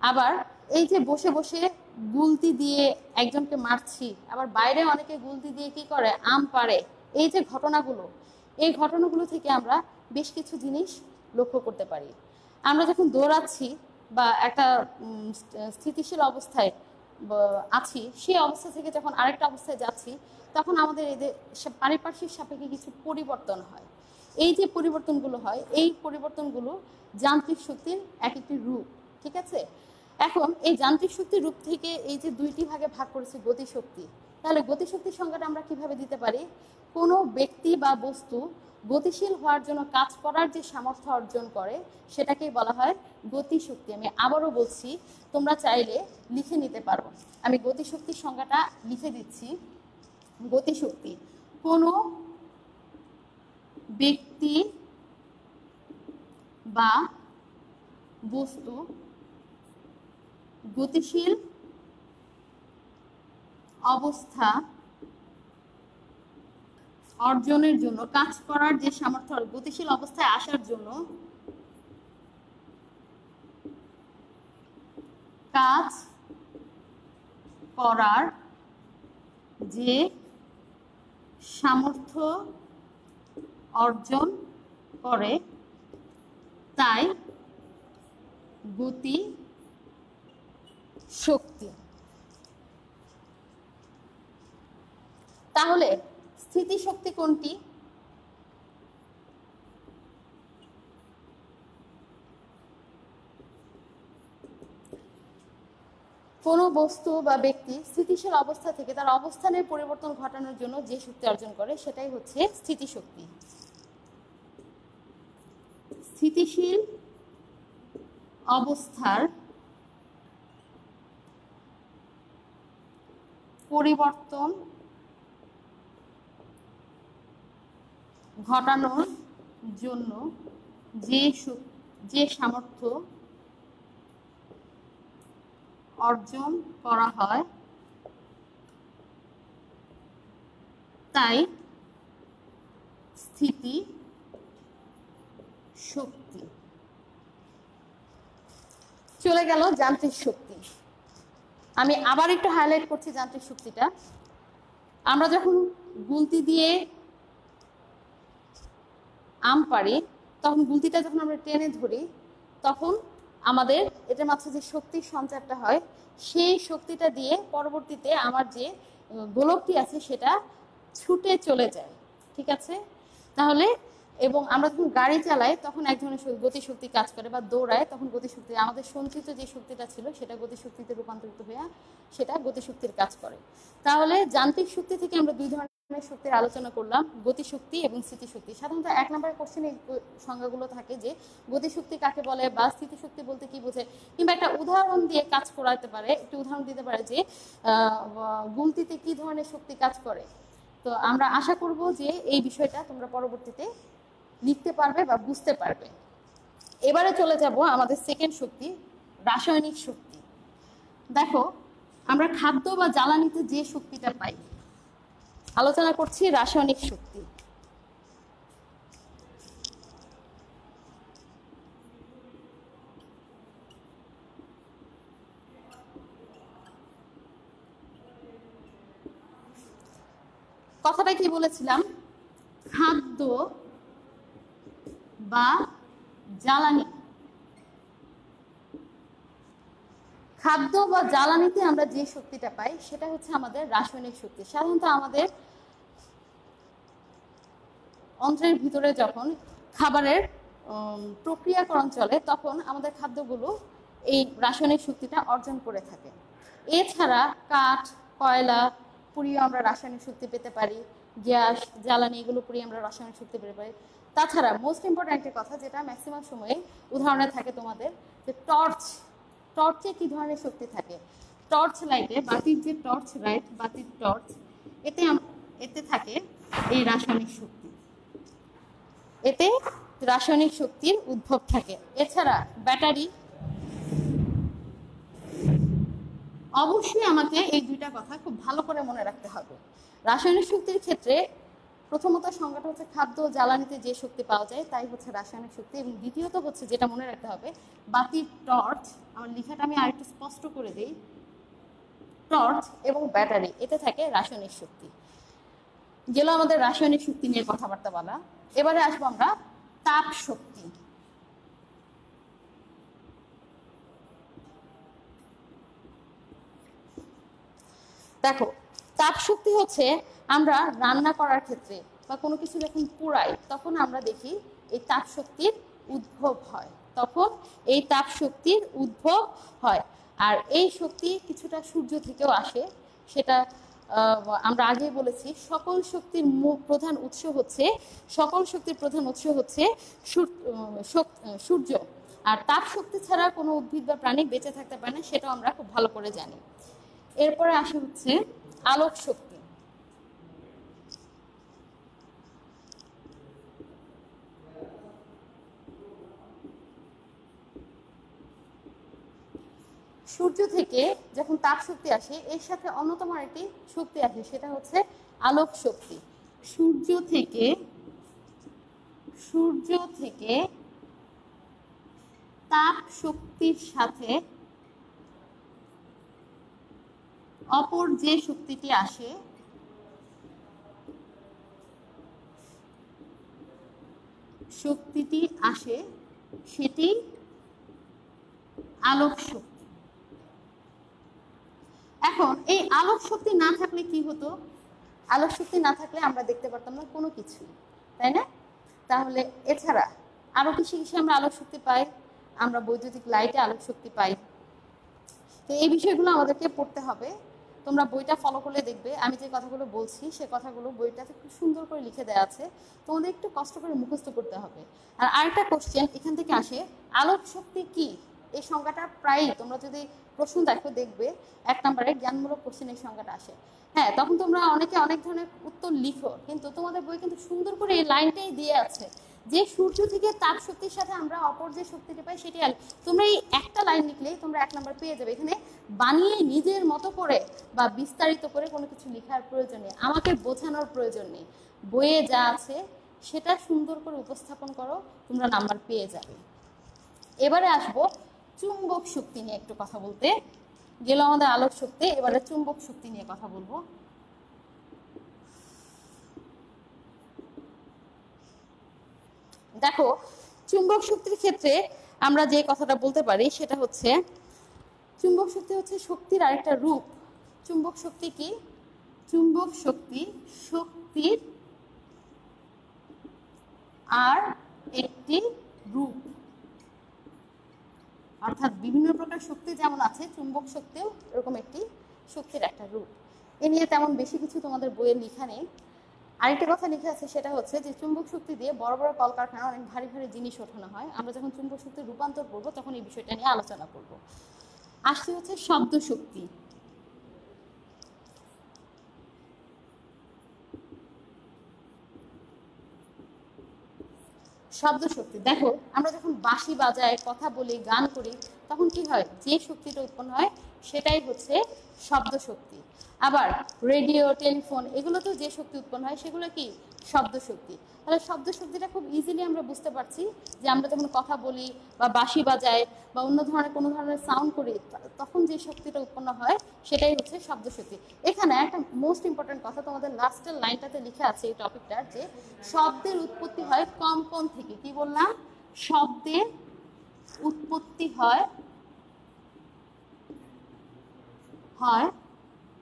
আবার এই যে বসে বসে গুলতি দিয়ে একজনকে মারছি, আবার বাইরে অনেকে গুলতি দিয়ে কি করে? আম পারে এই যে ঘটনাগুলো, এই ঘটনাগুলো থেকে আমরা বেশ কিছু জিনিস লক্ষ্য করতে পারি। আমরা যখন দৌড়াচ্ছি বা একটা স্থিতিশীল অবস্থায় আছি, সেই অবস্থা থেকে যখন আরেকটা অবস্থায় যাচ্ছি, তখন আমাদের এদের পারিপার্শ্বিক সাপেক্ষে কিছু পরিবর্তন হয়। এই যে পরিবর্তনগুলো হয়, এই পরিবর্তনগুলো যান্ত্রিক শক্তির এক একটি রূপ, ঠিক আছে? এখন এই যান্ত্রিক শক্তির রূপ থেকে এই যে দুইটি ভাগে ভাগ করেছে গতিশক্তি, তাহলে গতিশক্তির সংজ্ঞাটা আমরা কীভাবে দিতে পারি? কোনো ব্যক্তি বা বস্তু গতিশীল হওয়ার জন্য কাজ করার যে সামর্থ্য অর্জন করে, সেটাকেই বলা হয় গতিশক্তি। আমি আবারও বলছি, তোমরা চাইলে লিখে নিতে পারো। আমি গতিশক্তির সংজ্ঞাটা লিখে দিচ্ছি। গতিশক্তি, কোনো ব্যক্তি বা বস্তু গতিশীল অবস্থা অর্জনের জন্য, কাজ করার যে সামর্থ্য গতিশীল অবস্থায় আসার জন্য কাজ করার যে সামর্থ্য অর্জন করে, তাই গতি শক্তি। তাহলে স্থিতিশক্তি কোনটি? কোনো বস্তু বা ব্যক্তি স্থিতিশীল অবস্থা থেকে তার অবস্থানের পরিবর্তন ঘটানোর জন্য যে শক্তি অর্জন করে সেটাই হচ্ছে স্থিতিশক্তি। স্থিতিশীল অবস্থার পরিবর্তন ঘটানোর জন্য যে যে সামর্থ্য অর্জন করা হয়, তাই স্থিতি শক্তি। চলে গেল যান্ত্রিক শক্তি। আমি আবার একটু হাইলাইট করছি যান্ত্রিক শক্তিটা। আমরা যখন গুলতি দিয়ে আম পারি তখন গুলতিটা যখন আমরা টেনে ধরি, তখন আমাদের এটার মাঝে যে শক্তির সঞ্চারটা হয়, সেই শক্তিটা দিয়ে পরবর্তীতে আমার যে গোলকটি আছে সেটা ছুটে চলে যায়। ঠিক আছে? তাহলে এবং আমরা যখন গাড়ি চালাই, তখন এক ধরনের গতিশক্তি কাজ করে বা দৌড়ায়, তখন গতিশক্তি, আমাদের সঞ্চিত যে শক্তিটা ছিল, সেটা গতিশক্তিতে রূপান্তরিত হয়ে সেটা গতিশক্তির কাজ করে। তাহলে যান্ত্রিক শক্তি থেকে আমরা দুই ধরনের শক্তির আলোচনা করলাম, গতিশক্তি এবং স্থিতিশক্তি। সাধারণত এক নম্বর কোশ্চেনে এই সংজ্ঞাগুলো থাকে যে, গতিশক্তি কাকে বলে বা স্থিতিশক্তি বলতে কি বোঝে? কিংবা একটা উদাহরণ দিয়ে কাজ করাতে পারে, একটি উদাহরণ দিতে পারে যে গুলতিতে কি ধরনের শক্তি কাজ করে? তো আমরা আশা করব যে এই বিষয়টা তোমরা পরবর্তীতে লিখতে পারবে বা বুঝতে পারবে। এবারে চলে যাব আমাদের সেকেন্ড শক্তি, রাসায়নিক শক্তি। দেখো, আমরা খাদ্য বা জ্বালানিতে যে শক্তিটা পাই, আলোচনা করছি রাসায়নিক শক্তি। কথাটা কি বলেছিলাম? খাদ্য বা জ্বালানি। খাদ্য বা জ্বালানিতে আমরা যে শক্তিটা পাই, সেটা হচ্ছে আমাদের রাসায়নিক শক্তি। সাধারণত আমাদের অন্ত্রের ভিতরে যখন খাবারের প্রক্রিয়াকরণ চলে, তখন আমাদের খাদ্যগুলো এই রাসায়নিক শক্তিটা অর্জন করে থাকে। এছাড়া কাঠ, কয়লা পুড়িয়ে আমরা রাসায়নিক শক্তি পেতে পারি, গ্যাস, জ্বালানি, এগুলো পুড়িয়ে আমরা রাসায়নিক শক্তি পেতে পাই তাছাড়া মোস্ট ইম্পর্ট্যান্ট একটা কথা যেটা ম্যাক্সিমাম সময়ে উদাহরণে থাকে তোমাদের, যে টর্চ টর্চে কি ধরনের শক্তি থাকে? টর্চ লাইটে বাতির যে টর্চ লাইট বাতির টর্চ এতে এতে থাকে এই রাসায়নিক শক্তি। এতে রাসায়নিক শক্তির উদ্ভব থাকে। এছাড়া ব্যাটারি, অবশ্যই আমাকে এই দুইটা কথা খুব ভালো করে মনে রাখতে হবে। রাসায়নিক শক্তির ক্ষেত্রে প্রথমত সংজ্ঞাটা হচ্ছে খাদ্য জ্বালানিতে যে শক্তি পাওয়া যায়, তাই হচ্ছে রাসায়নিক শক্তি। এবং দ্বিতীয়ত হচ্ছে যেটা মনে রাখতে হবে, বাতির টর্চ, আমার লেখাটা আমি আরেকটু স্পষ্ট করে দিই, টর্চ এবং ব্যাটারি, এতে থাকে রাসায়নিক শক্তি। গেল আমাদের রাসায়নিক শক্তি নিয়ে কথাবার্তা বলা। এবারে আসব আমরা তাপ শক্তি। দেখো, তাপ শক্তি হচ্ছে আমরা রান্না করার ক্ষেত্রে বা কোনো কিছু যখন পোড়াই তখন আমরা দেখি এই তাপ শক্তির উদ্ভব হয়। তখন এই তাপ শক্তির উদ্ভব হয়। আর এই শক্তি কিছুটা সূর্য থেকেও আসে। সেটা আমরা আগেই বলেছি, সকল শক্তির প্রধান উৎস হচ্ছে, সকল শক্তির প্রধান উৎস হচ্ছে সূর্য। আর তাপ শক্তি ছাড়া কোনো উদ্ভিদ বা প্রাণী বেঁচে থাকতে পারে না, সেটাও আমরা খুব ভালো করে জানি। এরপরে আসে হচ্ছে আলোক শক্তি। সূর্য থেকে যখন তাপ শক্তি আসে, এর সাথে অন্যতম একটি শক্তি আসে, সেটা হচ্ছে আলোক শক্তি। সূর্য থেকে সূর্য থেকে তাপ শক্তির সাথে অপর যে শক্তিটি আসে শক্তিটি আসে, সেটি আলোক শক্তি। এখন, এই আলোক শক্তি না থাকলে কি হতো? আলোক শক্তি না থাকলে আমরা দেখতে পারতাম না কোনো কিছু, তাই না? তাহলে এছাড়া আরও কিসে কিসে আমরা আলোক শক্তি পাই, আমরা বৈদ্যুতিক লাইটে আলোক শক্তি পাই। তো এই বিষয়গুলো আমাদেরকে পড়তে হবে। তোমরা বইটা ফলো করলে দেখবে। আমি যে কথাগুলো বলছি, সে কথাগুলো বইটাতে খুব সুন্দর করে লিখে দেওয়া আছে। তোমাদের একটু কষ্ট করে মুখস্থ করতে হবে। আর আরেকটা কোশ্চেন এখান থেকে আসে, আলোক শক্তি কি? এই সংজ্ঞাটা প্রায়ই তোমরা যদি প্রশ্ন দেখো, দেখবে এক নম্বরে জ্ঞানমূলক কোশ্চেন এই সংজ্ঞাটা আসে। হ্যাঁ তখন তোমরা অনেকে অনেক ধরনের উত্তর লিখো, কিন্তু তোমাদের বই কিন্তু সুন্দর করে এই লাইনটাই দিয়ে আছে যে সূর্য থেকে তাপ শক্তির সাথে আমরা অপর যে শক্তিটি পাই সেটি আলো তোমরা এই একটা লাইন লিখলেই তোমরা এক নম্বর পেয়ে যাবে। এখানে বানিয়ে নিজের মতো করে বা বিস্তারিত করে কোনো কিছু লেখার প্রয়োজন নেই, আমাকে বোঝানোর প্রয়োজন নেই। বইয়ে যা আছে সেটা সুন্দর করে উপস্থাপন করো, তোমরা নাম্বার পেয়ে যাবে। এবারে আসব চুম্বক শক্তি নিয়ে একটু কথা বলতে। গেল আমাদের আলোক শক্তি, এবারে চুম্বক শক্তি নিয়ে কথা বলব। দেখো, চুম্বক শক্তির ক্ষেত্রে আমরা যে কথাটা বলতে পারি সেটা হচ্ছে, চুম্বক শক্তি হচ্ছে শক্তির আরেকটা রূপ। চুম্বক শক্তি কি? চুম্বক শক্তি, শক্তির আর একটি রূপ। অর্থাৎ বিভিন্ন প্রকার শক্তি যেমন আছে, চুম্বক শক্তিও এরকম একটি শক্তির একটা রূপ। এ নিয়ে তেমন বেশি কিছু তোমাদের বইয়ের লেখা নেই। আরেকটা কথা লেখা আছে, সেটা হচ্ছে যে চুম্বক শক্তি দিয়ে বড় বড় কলকারখানা অনেক ভারী ভারী জিনিস ওঠানো হয়। আমরা যখন চুম্বক শক্তি রূপান্তর করব, তখন এই বিষয়টা নিয়ে আলোচনা করব। আসছে হচ্ছে শব্দ শক্তি শব্দ শক্তি দেখো, আমরা যখন বাঁশি বাজাই, কথা বলি, গান করি, তখন কি হয়? যে শক্তিটা উৎপন্ন হয়, সেটাই হচ্ছে শব্দ শক্তি আবার রেডিও, টেলিফোন, এগুলোতেও যে শক্তি উৎপন্ন হয়, সেগুলো কি? শব্দ শক্তি তাহলে শব্দ শক্তিটা খুব ইজিলি আমরা বুঝতে পারছি যে আমরা যখন কথা বলি বা বাঁশি বাজাই বা অন্য ধরনের কোনো ধরনের সাউন্ড করি, তখন যে শক্তিটা উৎপন্ন হয় সেটাই হচ্ছে শব্দ শক্তি এখানে একটা মোস্ট ইম্পর্টেন্ট কথা তোমাদের লাস্টের লাইনটাতে লিখে আছে এই টপিকটার যে শব্দের উৎপত্তি হয় কম্পন থেকে। কি বললাম? শব্দের উৎপত্তি হয় হয়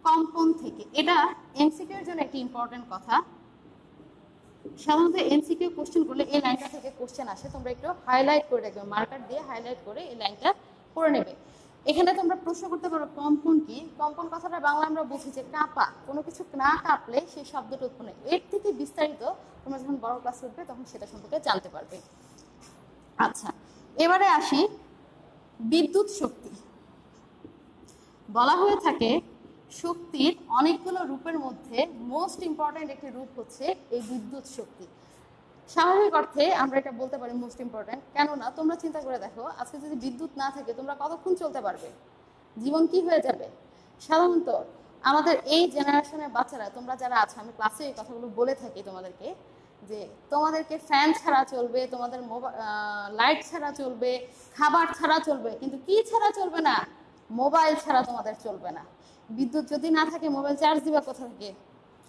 কম্পন থেকে। এটা এমসিকিউ এর জন্য একটি ইম্পর্টেন্ট কথা। সাধারণত এমসিকিউ কোশ্চেন করলে এই লাইনটা থেকে কোশ্চেন আসে। তোমরা একটু হাইলাইট করে রাখবে মার্কার দিয়ে হাইলাইট করে এই লাইনটা করে নেবে। এখানে তোমরা প্রশ্ন করতে পারো, কম্পন কি? কম্পন কথাটা বাংলা আমরা বুঝি যে কাঁপা। কোনো কিছু না কাঁপলে সেই শব্দটা উৎপন্ন এর থেকে বিস্তারিত তোমরা যখন বড় ক্লাস উঠবে তখন সেটা সম্পর্কে জানতে পারবে। আচ্ছা এবারে আসি বিদ্যুৎ শক্তি। বলা হয়ে থাকে শক্তির অনেকগুলো রূপের মধ্যে মোস্ট ইম্পর্ট্যান্ট একটি রূপ হচ্ছে এই বিদ্যুৎ শক্তি। স্বাভাবিক অর্থে আমরা এটা বলতে পারি মোস্ট ইম্পর্ট্যান্ট কেননা, তোমরা চিন্তা করে দেখো, আজকে যদি বিদ্যুৎ না থাকে, তোমরা কতক্ষণ চলতে পারবে? জীবন কি হয়ে যাবে? সাধারণত আমাদের এই জেনারেশনের বাচ্চারা, তোমরা যারা আছো, আমি ক্লাসে এই কথাগুলো বলে থাকি তোমাদেরকে, যে তোমাদেরকে ফ্যান ছাড়া চলবে, তোমাদের লাইট ছাড়া চলবে, খাবার ছাড়া চলবে, কিন্তু কি ছাড়া চলবে না? মোবাইল ছাড়া তোমাদের চলবে না। বিদ্যুৎ যদি না থাকে মোবাইল চার্জ দিবা কোথা থেকে?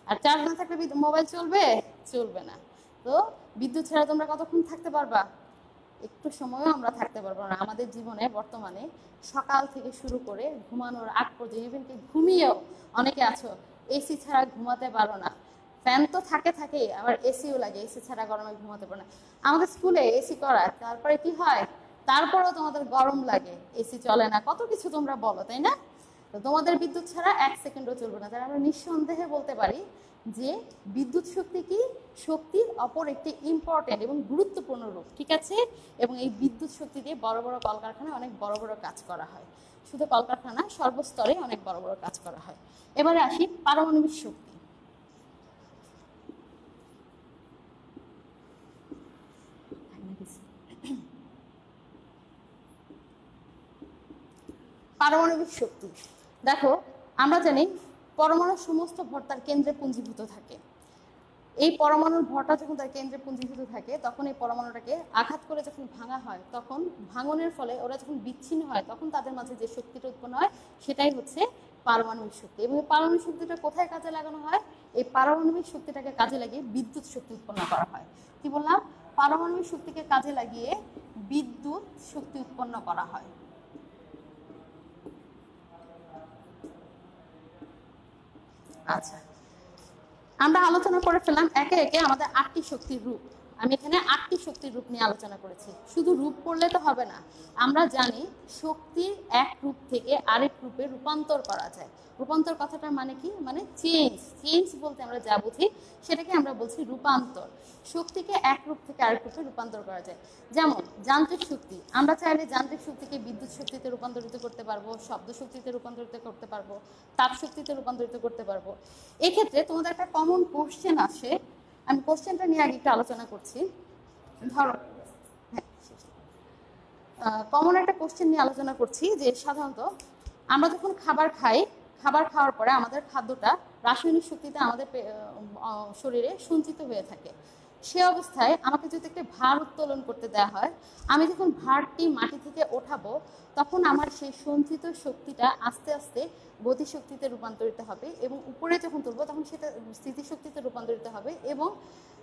আর চার্জ না থাকলে মোবাইল চলবে? চলবে না। তো বিদ্যুৎ ছাড়া তোমরা কতক্ষণ থাকতে পারবা? একটু সময়ও আমরা থাকতে পারব না। আমাদের জীবনে বর্তমানে সকাল থেকে শুরু করে ঘুমানোর আগ পর্যন্ত ইভেন কি ঘুমিয়েও অনেকে আছো এসি ছাড়া ঘুমাতে পারো না। ফ্যান তো থাকে থাকে, আবার এসিও লাগে। এসি ছাড়া গরমে ঘুমাতে পারো না। আমাদের স্কুলে এসি করা তারপরে কি হয়? তারপরেও তোমাদের গরম লাগে। এসি চলে না। কত কিছু তোমরা বলো, তাই না? তো তোমাদের বিদ্যুৎ ছাড়া এক সেকেন্ডও চলবে না। তাহলে আমরা নিঃসন্দেহে বলতে পারি যে বিদ্যুৎ শক্তি কি? শক্তির অপর একটি ইম্পর্টেন্ট এবং গুরুত্বপূর্ণ রূপ, ঠিক আছে? এবং এই বিদ্যুৎ শক্তি দিয়ে বড় বড় কলকারখানায় অনেক বড় বড় কাজ করা হয়। শুধু কলকারখানা, সর্বস্তরে অনেক বড় বড় কাজ করা হয়। এবারে আসি পারমাণবিক শক্তি। পারমাণবিক শক্তি। দেখো, আমরা জানি পরমাণুর সমস্ত ভর তার কেন্দ্রে পুঞ্জীভূত থাকে। এই পরমাণুর ভরটা যখন তার কেন্দ্রে পুঞ্জীভূত থাকে, তখন এই পরমাণুটাকে আঘাত করে যখন ভাঙা হয়, তখন ভাঙনের ফলে ওরা যখন বিচ্ছিন্ন হয়, তখন তাদের মাঝে যে শক্তিটা উৎপন্ন হয়, সেটাই হচ্ছে পারমাণবিক শক্তি। এবং পারমাণবিক শক্তিটা কোথায় কাজে লাগানো হয়? এই পারমাণবিক শক্তিটাকে কাজে লাগিয়ে বিদ্যুৎ শক্তি উৎপন্ন করা হয়। কি বললাম? পারমাণবিক শক্তিকে কাজে লাগিয়ে বিদ্যুৎ শক্তি উৎপন্ন করা হয়। আচ্ছা। আমরা আলোচনা করে ফেলাম একে একে আমাদের আটটি শক্তির রূপ। আমি এখানে আটটি শক্তির রূপ নিয়ে আলোচনা করেছি। শুধু রূপ করলে তো হবে না। আমরা জানি শক্তির এক রূপ থেকে আরেক রূপে রূপান্তর করা যায়। রূপান্তর কথাটার মানে কি? মানে চেঞ্জ চেঞ্জ বলতে আমরা যা বুঝি, সেটাকে আমরা বলছি রূপান্তর। শক্তিকে এক রূপ থেকে আরেক রূপে রূপান্তর করা যায়। যেমন, যান্ত্রিক শক্তি। আমরা চাইলে যান্ত্রিক শক্তিকে বিদ্যুৎ শক্তিতে রূপান্তরিত করতে পারব, শব্দ শক্তিতে রূপান্তরিত করতে পারব, তাপ শক্তিতে রূপান্তরিত করতে পারব। এক্ষেত্রে তোমাদের একটা কমন কোশ্চেন আসে আমি কোশ্চেনটা নিয়ে আগে একটু আলোচনা করছি। ধরো। কমন একটা কোশ্চেন নিয়ে আলোচনা করছি যে সাধারণত আমরা যখন খাবার খাই খাবার খাওয়ার পরে আমাদের খাদ্যটা রাসায়নিক শক্তিতে আমাদের শরীরে সঞ্চিত হয়ে থাকে। সে অবস্থায় আমাকে যদি একটা ভার উত্তোলন করতে দেওয়া হয়, আমি যখন ভারটি মাটি থেকে ওঠাবো, তখন আমার সেই সঞ্চিত শক্তিটা আস্তে আস্তে গতিশক্তিতে রূপান্তরিত হবে এবং উপরে যখন তুলবো, তখন সেটা স্থিতিশক্তিতে রূপান্তরিত হবে এবং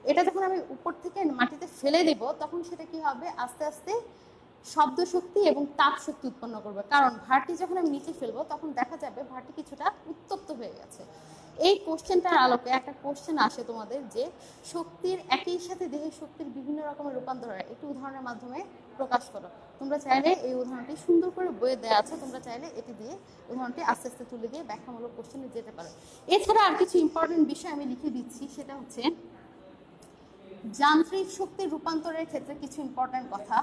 এটা যখন আমি উপর থেকে মাটিতে ফেলে দেব, তখন সেটা কি হবে? আস্তে আস্তে শব্দ শক্তি এবং তাপ শক্তি উৎপন্ন করবে। কারণ ভারটি যখন আমি নিচে ফেলব, তখন দেখা যাবে ভারটি কিছুটা হয়ে গেছে। এই কোশ্চেনটার আলোকে একটা কোশ্চেন আসে তোমাদের যে শক্তির একই সাথে দেহের শক্তির বিভিন্ন রকমের রূপান্তর হয় একটি উদাহরণের মাধ্যমে প্রকাশ করো। তোমরা চাইলে এই উদাহরণটি সুন্দর করে বইয়ে দেওয়া আছে, তোমরা চাইলে এটি দিয়ে উদাহরণটি আস্তে আস্তে তুলে দিয়ে ব্যাখ্যামূলক কোশ্চেনে যেতে পারো। এছাড়া আর কিছু ইম্পর্টেন্ট বিষয় আমি লিখে দিচ্ছি, সেটা হচ্ছে যান্ত্রিক শক্তির রূপান্তরের ক্ষেত্রে কিছু ইম্পর্টেন্ট কথা।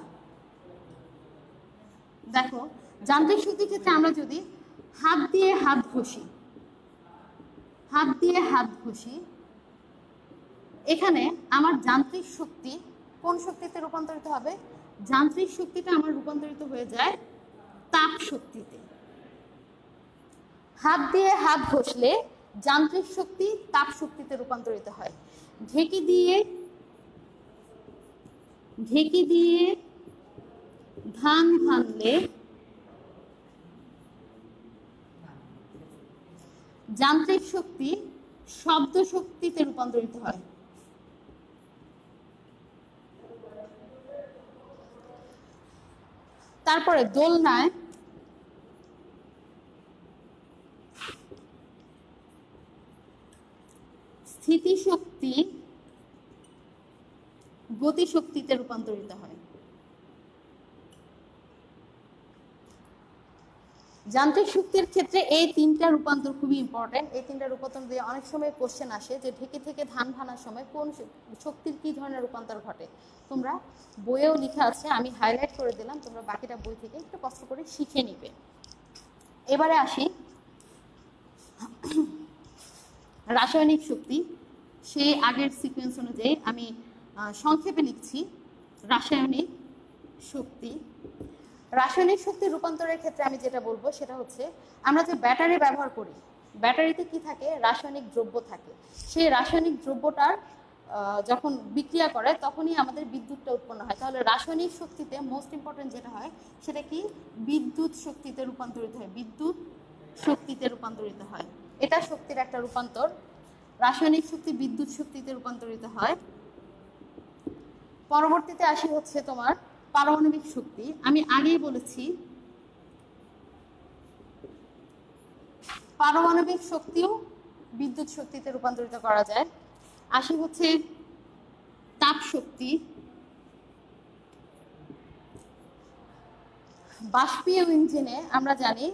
দেখো, যান্ত্রিক শক্তির ক্ষেত্রে আমরা যদি হাত দিয়ে হাত ঘষি হাত দিয়ে হাত ঘষি। এখানে আমার যান্ত্রিক শক্তি কোন শক্তিতে রূপান্তরিত হবে? যান্ত্রিক শক্তিটা আমার রূপান্তরিত হয়ে যায় তাপ শক্তিতে। হাত দিয়ে হাত ঘষলে যান্ত্রিক শক্তি তাপ শক্তিতে রূপান্তরিত হয়। ঢেকি দিয়ে ঢেকি দিয়ে ধান ভাঙলে যান্ত্রিক শক্তি শব্দ শক্তিতে রূপান্তরিত হয়। তারপরে দোলনায় স্থিতিশক্তি গতিশক্তিতে রূপান্তরিত হয়। যান্ত্রিক শক্তির ক্ষেত্রে এই তিনটা রূপান্তর খুবই ইম্পর্টেন্ট এই তিনটা রূপান্তর দিয়ে অনেক সময় কোশ্চেন আসে যে ঢেকে থেকে ধান ভানার সময় কোন শক্তির কি ধরনের রূপান্তর ঘটে? তোমরা বইয়েও লেখা আছে, আমি হাইলাইট করে দিলাম, তোমরা বাকিটা বই থেকে একটু কষ্ট করে শিখে নিবে। এবারে আসি। রাসায়নিক শক্তি সেই আগের সিকোয়েন্স অনুযায়ী আমি সংক্ষেপে লিখছি। রাসায়নিক শক্তি রাসায়নিক শক্তি রূপান্তরের ক্ষেত্রে আমি যেটা বলব সেটা হচ্ছে, আমরা যে ব্যাটারি ব্যবহার করি, ব্যাটারিতে কি থাকে? রাসায়নিক দ্রব্য থাকে। সেই রাসায়নিক দ্রব্যটার যখন বিক্রিয়া করে, তখনই আমাদের বিদ্যুৎটা উৎপন্ন হয়। তাহলে রাসায়নিক শক্তিতে মোস্ট ইম্পর্টেন্ট যেটা হয়, সেটা কি? বিদ্যুৎ শক্তিতে রূপান্তরিত হয়। বিদ্যুৎ শক্তিতে রূপান্তরিত হয়। এটা শক্তির একটা রূপান্তর। রাসায়নিক শক্তি বিদ্যুৎ শক্তিতে রূপান্তরিত হয়। পরবর্তীতে আসি হচ্ছে তোমার পারমাণবিক শক্তি, আমি আগেই বলেছি, পারমাণবিক শক্তিও বিদ্যুৎ শক্তিতে রূপান্তরিত করা যায়। আসি হচ্ছে তাপ শক্তি। বাষ্পীয় ইঞ্জিনে আমরা জানি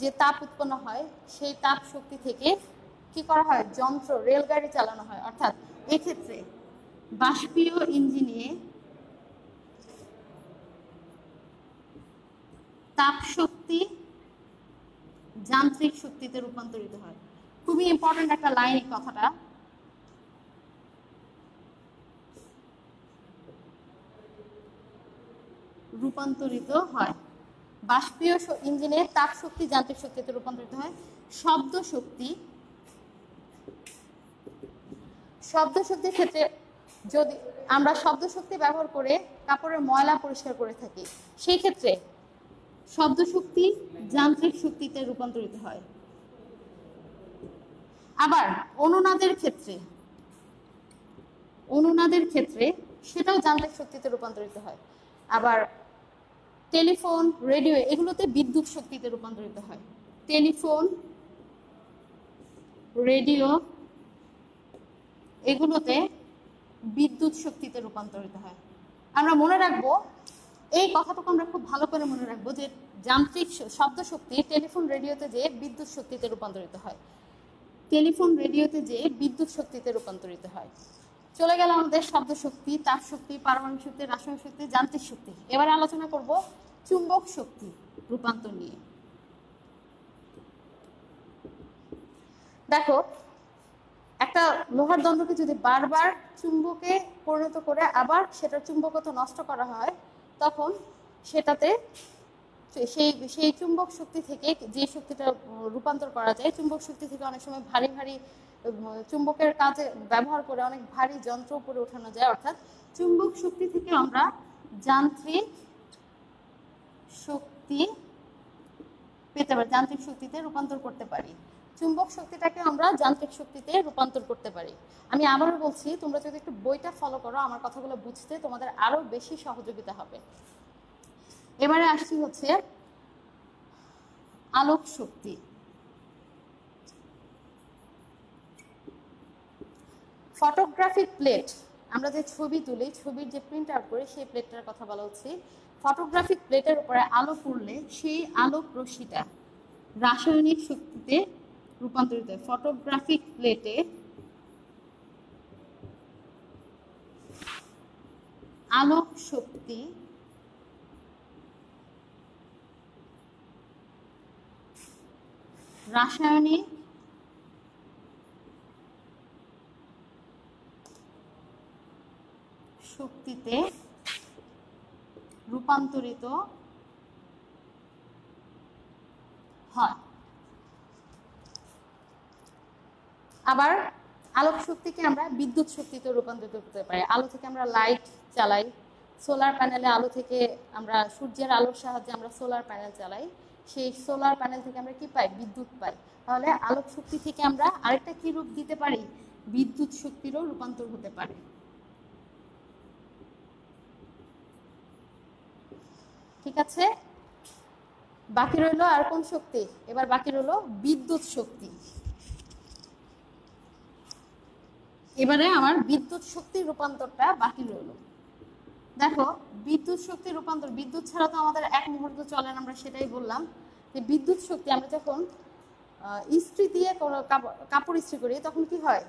যে তাপ উৎপন্ন হয়, সেই তাপ শক্তি থেকে কি করা হয়? যন্ত্র, রেলগাড়ি চালানো হয়। অর্থাৎ এক্ষেত্রে বাষ্পীয় ইঞ্জিনে তাপ শক্তি যান্ত্রিক শক্তিতে রূপান্তরিত হয়। খুবই ইম্পর্টেন্ট একটা লাইন এই কথাটা। রূপান্তরিত হয়। বাষ্পীয় ইঞ্জিনের তাপ শক্তি যান্ত্রিক শক্তিতে রূপান্তরিত হয়। শব্দ শক্তি শব্দ শক্তির ক্ষেত্রে যদি আমরা শব্দ শক্তি ব্যবহার করে কাপড়ের ময়লা পরিষ্কার করে থাকি, সেই ক্ষেত্রে শব্দ শক্তি যান্ত্রিক শক্তিতে রূপান্তরিত হয়। আবার অনুনাদের ক্ষেত্রে অনুনাদের ক্ষেত্রে সেটাও যান্ত্রিক শক্তিতে রূপান্তরিত হয়। আবার টেলিফোন, রেডিও এগুলোতে বিদ্যুৎ শক্তিতে রূপান্তরিত হয়। টেলিফোন, রেডিও এগুলোতে বিদ্যুৎ শক্তিতে রূপান্তরিত হয়। আমরা মনে রাখব এই কথাটুকু আমরা খুব ভালো করে মনে রাখব যে যান্ত্রিক শব্দ শক্তি টেলিফোন রেডিওতে যে বিদ্যুৎ শক্তিতে রূপান্তরিত হয়। টেলিফোন রেডিওতে যে বিদ্যুৎ শক্তিতে রূপান্তরিত হয়। চলে গেল আমাদের শব্দ শক্তি তাপ শক্তি, পারমাণবিক শক্তি, রাসায়নিক শক্তি, যান্ত্রিক শক্তি। এবারে আলোচনা করব চুম্বক শক্তি রূপান্তর নিয়ে। দেখো, একটা লোহার দণ্ডকে যদি বারবার চুম্বকে পরিণত করে আবার সেটা চুম্বকত্ব নষ্ট করা হয় তখন সেটাতে সেই সেই চুম্বক শক্তি থেকে যে শক্তিটা রূপান্তর করা যায়, চুম্বক শক্তি থেকে অনেক সময় ভারী ভারী চুম্বকের কাজে ব্যবহার করে অনেক ভারী যন্ত্র উপরে ওঠানো যায়। অর্থাৎ চুম্বক শক্তি থেকে আমরা যান্ত্রিক শক্তি পেতে পারি, যান্ত্রিক শক্তিতে রূপান্তর করতে পারি। চুম্বক শক্তিটাকে আমরা যান্ত্রিক শক্তিতে রূপান্তর করতে পারি। আমি আবারও বলছি, তোমরা যদি একটু বইটা ফলো করো, আমার কথাগুলো বুঝতে তোমাদের আরও বেশি সহযোগিতা হবে। এবারে আসছি হচ্ছে আলোক শক্তি। ফটোগ্রাফিক প্লেট, আমরা যে ছবি তুলি, ছবির যে প্রিন্ট আউট করি, সেই প্লেটটার কথা বলা হচ্ছে। ফটোগ্রাফিক প্লেটের উপরে আলো পড়লে সেই আলোক রশ্মিটা রাসায়নিক শক্তিতে রূপান্তরিত হয়। ফটোগ্রাফিক প্লেটে আলোক শক্তি রাসায়নিক শক্তিতে রূপান্তরিত হয়। আবার আলোক শক্তিকে আমরা বিদ্যুৎ শক্তিতে রূপান্তরিত করতে পারি। আলো থেকে আমরা লাইট চালাই। সোলার প্যানেলে আলো থেকে আমরা সূর্যের আলোর সাহায্যে আমরা সোলার প্যানেল চালাই। সেই সোলার প্যানেল থেকে আমরা কি পাই? বিদ্যুৎ পাই। তাহলে আলোক শক্তি থেকে আমরা আরেকটা কি রূপ দিতে পারি? বিদ্যুৎ শক্তিরও রূপান্তর হতে পারে। ঠিক আছে? বাকি রইল আর কোন শক্তি? এবার বাকি রইল বিদ্যুৎ শক্তি। এবারে আমার বিদ্যুৎ শক্তির রূপান্তরটা বাকি রইল। দেখো, বিদ্যুৎ শক্তির রূপান্তর, বিদ্যুৎ ছাড়া তো আমাদের এক মুহূর্ত চলে না, আমরা সেটাই বললাম। যে বিদ্যুৎ শক্তি আমরা যখন ইস্ত্রি দিয়ে কাপড় ইস্ত্রি করি, তখন কি হয়?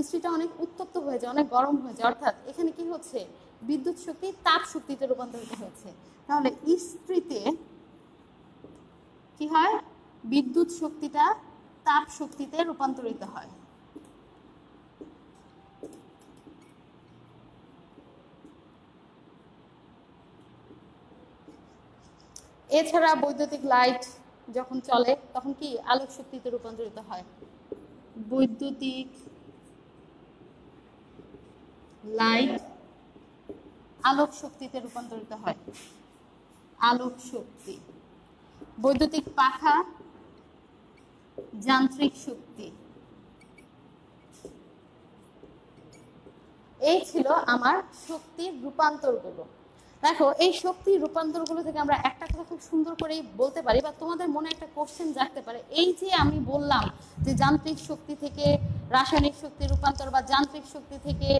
ইস্ত্রিটা অনেক উত্তপ্ত হয়ে যায়, অনেক গরম হয়ে যায়। অর্থাৎ এখানে কি হচ্ছে? বিদ্যুৎ শক্তি তাপ শক্তিতে রূপান্তরিত হয়েছে। তাহলে ইস্ত্রিতে কি হয়? বিদ্যুৎ শক্তিটা তাপ শক্তিতে রূপান্তরিত হয়। এছাড়া বৈদ্যুতিক লাইট যখন চলে, তখন কি আলোক শক্তিতে রূপান্তরিত হয়? বৈদ্যুতিক লাইট আলোক শক্তিতে রূপান্তরিত হয়। আলোক শক্তি। বৈদ্যুতিক পাখা যান্ত্রিক শক্তি। এই ছিল আমার শক্তির রূপান্তরগুলো। দেখো, এই শক্তির রূপান্তরগুলো থেকে আমরা একটা কথা খুব সুন্দর করেই বলতে পারি বা তোমাদের মনে একটা কোশ্চেন জাগতে পারে। এই যে আমি বললাম যে যান্ত্রিক শক্তি থেকে রাসায়নিক শক্তির রূপান্তর বা যান্ত্রিক শক্তি থেকে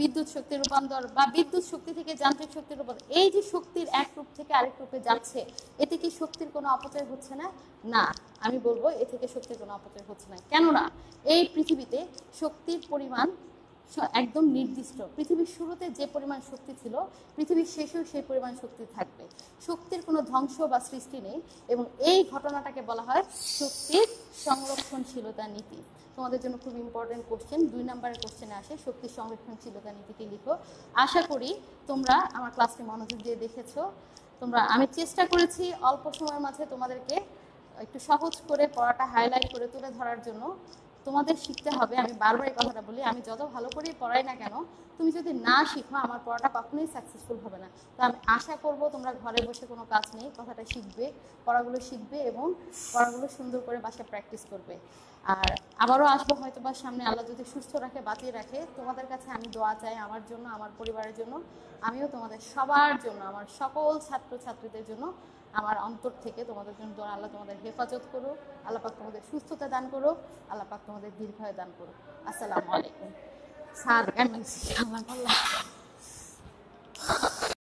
বিদ্যুৎ শক্তির রূপান্তর বা বিদ্যুৎ শক্তি থেকে যান্ত্রিক শক্তির রূপান্তর, এই যে শক্তির এক রূপ থেকে আরেক রূপে যাচ্ছে, এতে কি শক্তির কোনো অপচয় হচ্ছে না? না, আমি বলব এ থেকে শক্তির কোনো অপচয় হচ্ছে না। কেননা এই পৃথিবীতে শক্তির পরিমাণ একদম নির্দিষ্ট। পৃথিবীর শুরুতে যে পরিমাণ শক্তি ছিল, পৃথিবীর শেষেও সেই পরিমাণ শক্তি থাকবে। শক্তির কোনো ধ্বংস বা সৃষ্টি নেই এবং এই ঘটনাটাকে বলা হয় শক্তির সংরক্ষণশীলতা নীতি। তোমাদের জন্য খুব ইম্পর্টেন্ট কোশ্চেন দুই নম্বরের কোশ্চেনে আসে, শক্তির সংরক্ষণশীলতা নীতিটি লিখো। আশা করি তোমরা আমার ক্লাসটি মনোযোগ দিয়ে দেখেছ। তোমরা, আমি চেষ্টা করেছি অল্প সময়ের মাঝে তোমাদেরকে একটু সহজ করে পড়াটা হাইলাইট করে তুলে ধরার জন্য। তোমাদের শিখতে হবে, আমি বারবার এই কথাটা বলি, আমি যত ভালো করেই পড়াই না কেন, তুমি যদি না শিখো, আমার পড়াটা কখনোই সাকসেসফুল হবে না। তো আমি আশা করব তোমরা ঘরে বসে কোনো কাজ নেই, কথাটা শিখবে, পড়াগুলো শিখবে এবং পড়াগুলো সুন্দর করে বাসায় প্র্যাকটিস করবে। আর আবারও আসব হয়তো বা সামনে, আল্লাহ যদি সুস্থ রাখে, বাঁচিয়ে রাখে, তোমাদের কাছে আমি দোয়া চাই আমার জন্য, আমার পরিবারের জন্য, আমিও তোমাদের সবার জন্য, আমার সকল ছাত্রছাত্রীদের জন্য আমার অন্তর থেকে তোমাদের জন্য দোয়া, আল্লাহ তোমাদের হেফাজত করো আল্লাপাক তোমাদের সুস্থতা দান করো আল্লাপাক তোমাদের দীর্ঘায় দান করো আসসালামু আলাইকুম। স্যার আল্লাহ আল্লাহ।